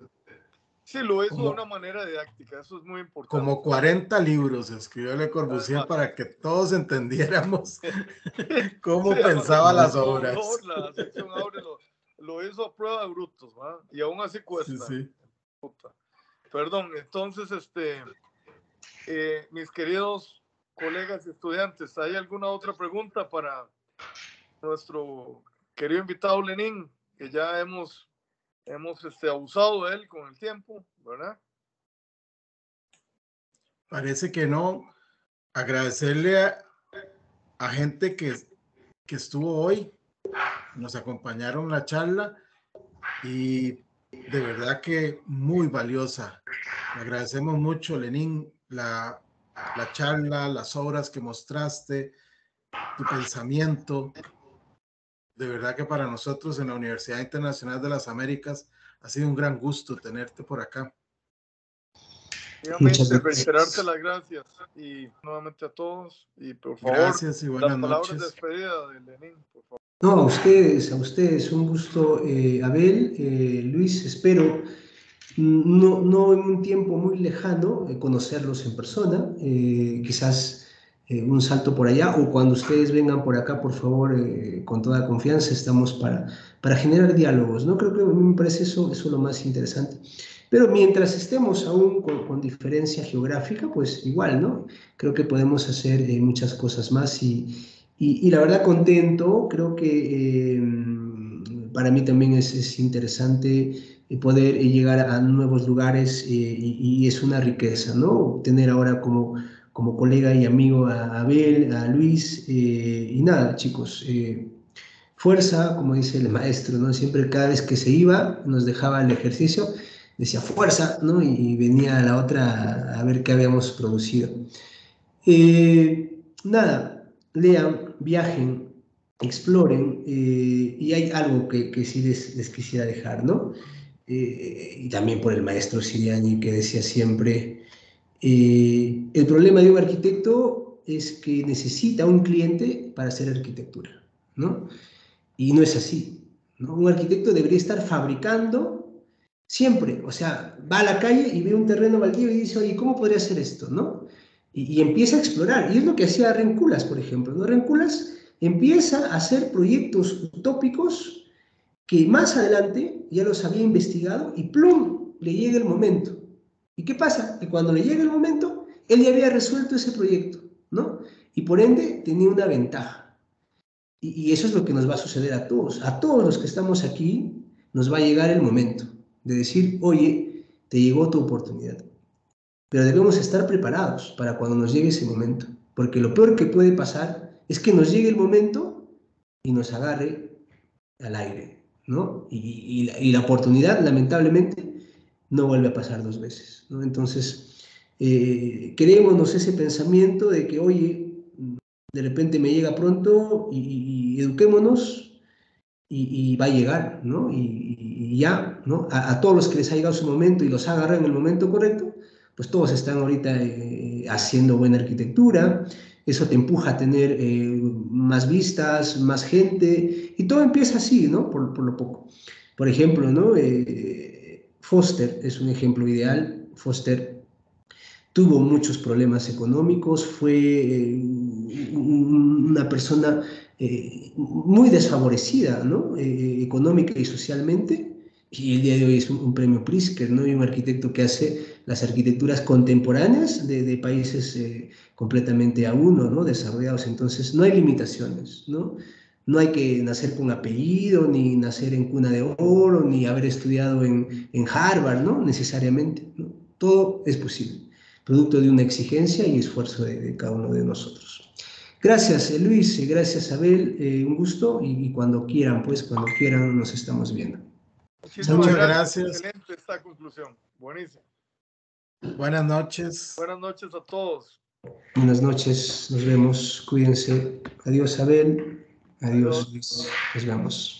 Sí, lo hizo de una manera didáctica, eso es muy importante. Como 40 libros escribió Le Corbusier para que todos entendiéramos cómo pensaba las obras. la sección Abre lo, hizo a prueba de brutos, ¿verdad? Y aún así cuesta. Sí, Perdón, entonces, este, eh, mis queridos colegas y estudiantes, ¿hay alguna otra pregunta para nuestro querido invitado Lenín, que ya hemos hemos este, abusado de él con el tiempo, ¿verdad? Parece que no. Agradecerle a, gente que, que estuvo hoy, nos acompañaron en la charla y de verdad que muy valiosa. agradecemos mucho, Lenín, la, la charla, las obras que mostraste, tu pensamiento, de verdad que para nosotros en la Universidad Internacional de las Américas ha sido un gran gusto tenerte por acá. Nuevamente, reiterarte las gracias y nuevamente a todos y por favor, gracias y buenas las palabras noches. de despedida de Lenín, por favor. No, a ustedes, a ustedes, un gusto, eh, Abel, eh, Luis, espero no, no en un tiempo muy lejano eh, conocerlos en persona, quizás eh, un salto por allá o cuando ustedes vengan por acá, por favor, eh, con toda confianza, estamos para, para generar diálogos, ¿no? Creo que a mí me parece eso, eso lo más interesante. Pero mientras estemos aún con, diferencia geográfica, pues igual, ¿no? Creo que podemos hacer eh, muchas cosas más y, y, la verdad contento, creo que para mí también es, es interesante poder llegar a nuevos lugares y, es una riqueza, ¿no? Tener ahora como como colega y amigo a Abel, a Luis, eh, y nada, chicos, eh, fuerza, como dice el maestro, ¿no? Siempre cada vez que se iba, nos dejaba el ejercicio, decía fuerza, ¿no? Y, venía la otra a ver qué habíamos producido. Eh, nada, lean, viajen, exploren, y hay algo que, que sí les, quisiera dejar, ¿no? y también por el maestro Siriani que decía siempre, eh, el problema de un arquitecto es que necesita un cliente para hacer arquitectura, ¿no? Y no es así. ¿no? Un arquitecto debería estar fabricando siempre, o sea, va a la calle y ve un terreno baldío y dice, oye, ¿cómo podría hacer esto? ¿no? Y, empieza a explorar. Y es lo que hacía Renculas, por ejemplo. ¿no? Renculas empieza a hacer proyectos utópicos que más adelante ya los había investigado y plum, le llega el momento. ¿Y qué pasa? Que cuando le llega el momento, él ya había resuelto ese proyecto, ¿no? Y por ende tenía una ventaja. Y, eso es lo que nos va a suceder a todos. A todos los que estamos aquí nos va a llegar el momento de decir, oye, te llegó tu oportunidad. Pero debemos estar preparados para cuando nos llegue ese momento. Porque lo peor que puede pasar es que nos llegue el momento y nos agarre al aire, ¿no? Y, la oportunidad, lamentablemente, no vuelve a pasar dos veces. ¿no? Entonces, eh, creémonos ese pensamiento de que, oye, de repente me llega pronto y, eduquémonos y, va a llegar, ¿no? Y, ya, ¿no? A, todos los que les ha llegado su momento y los agarran en el momento correcto, pues todos están ahorita eh, haciendo buena arquitectura, eso te empuja a tener eh, más vistas, más gente, y todo empieza así, ¿no? Por, por lo poco. Por ejemplo, ¿no? Eh, Foster es un ejemplo ideal. Foster tuvo muchos problemas económicos, fue una persona muy desfavorecida ¿no? Económica y socialmente, y el día de hoy es un, premio Pritzker, ¿no? Y un arquitecto que hace las arquitecturas contemporáneas de, de países eh, completamente a uno, ¿no? Desarrollados. Entonces, no hay limitaciones, ¿no? No hay que nacer con apellido, ni nacer en cuna de oro, ni haber estudiado en, en Harvard, ¿no? Necesariamente, ¿no? Todo es posible, producto de una exigencia y esfuerzo de, de cada uno de nosotros. Gracias, eh, Luis, gracias, Abel, eh, un gusto y, y cuando quieran, pues, cuando quieran nos estamos viendo. Muchas gracias. Excelente esta conclusión. Buenísimo. Buenas noches. Buenas noches a todos. Buenas noches, nos vemos, cuídense. Adiós, Abel. Adiós, Luis. Nos vemos.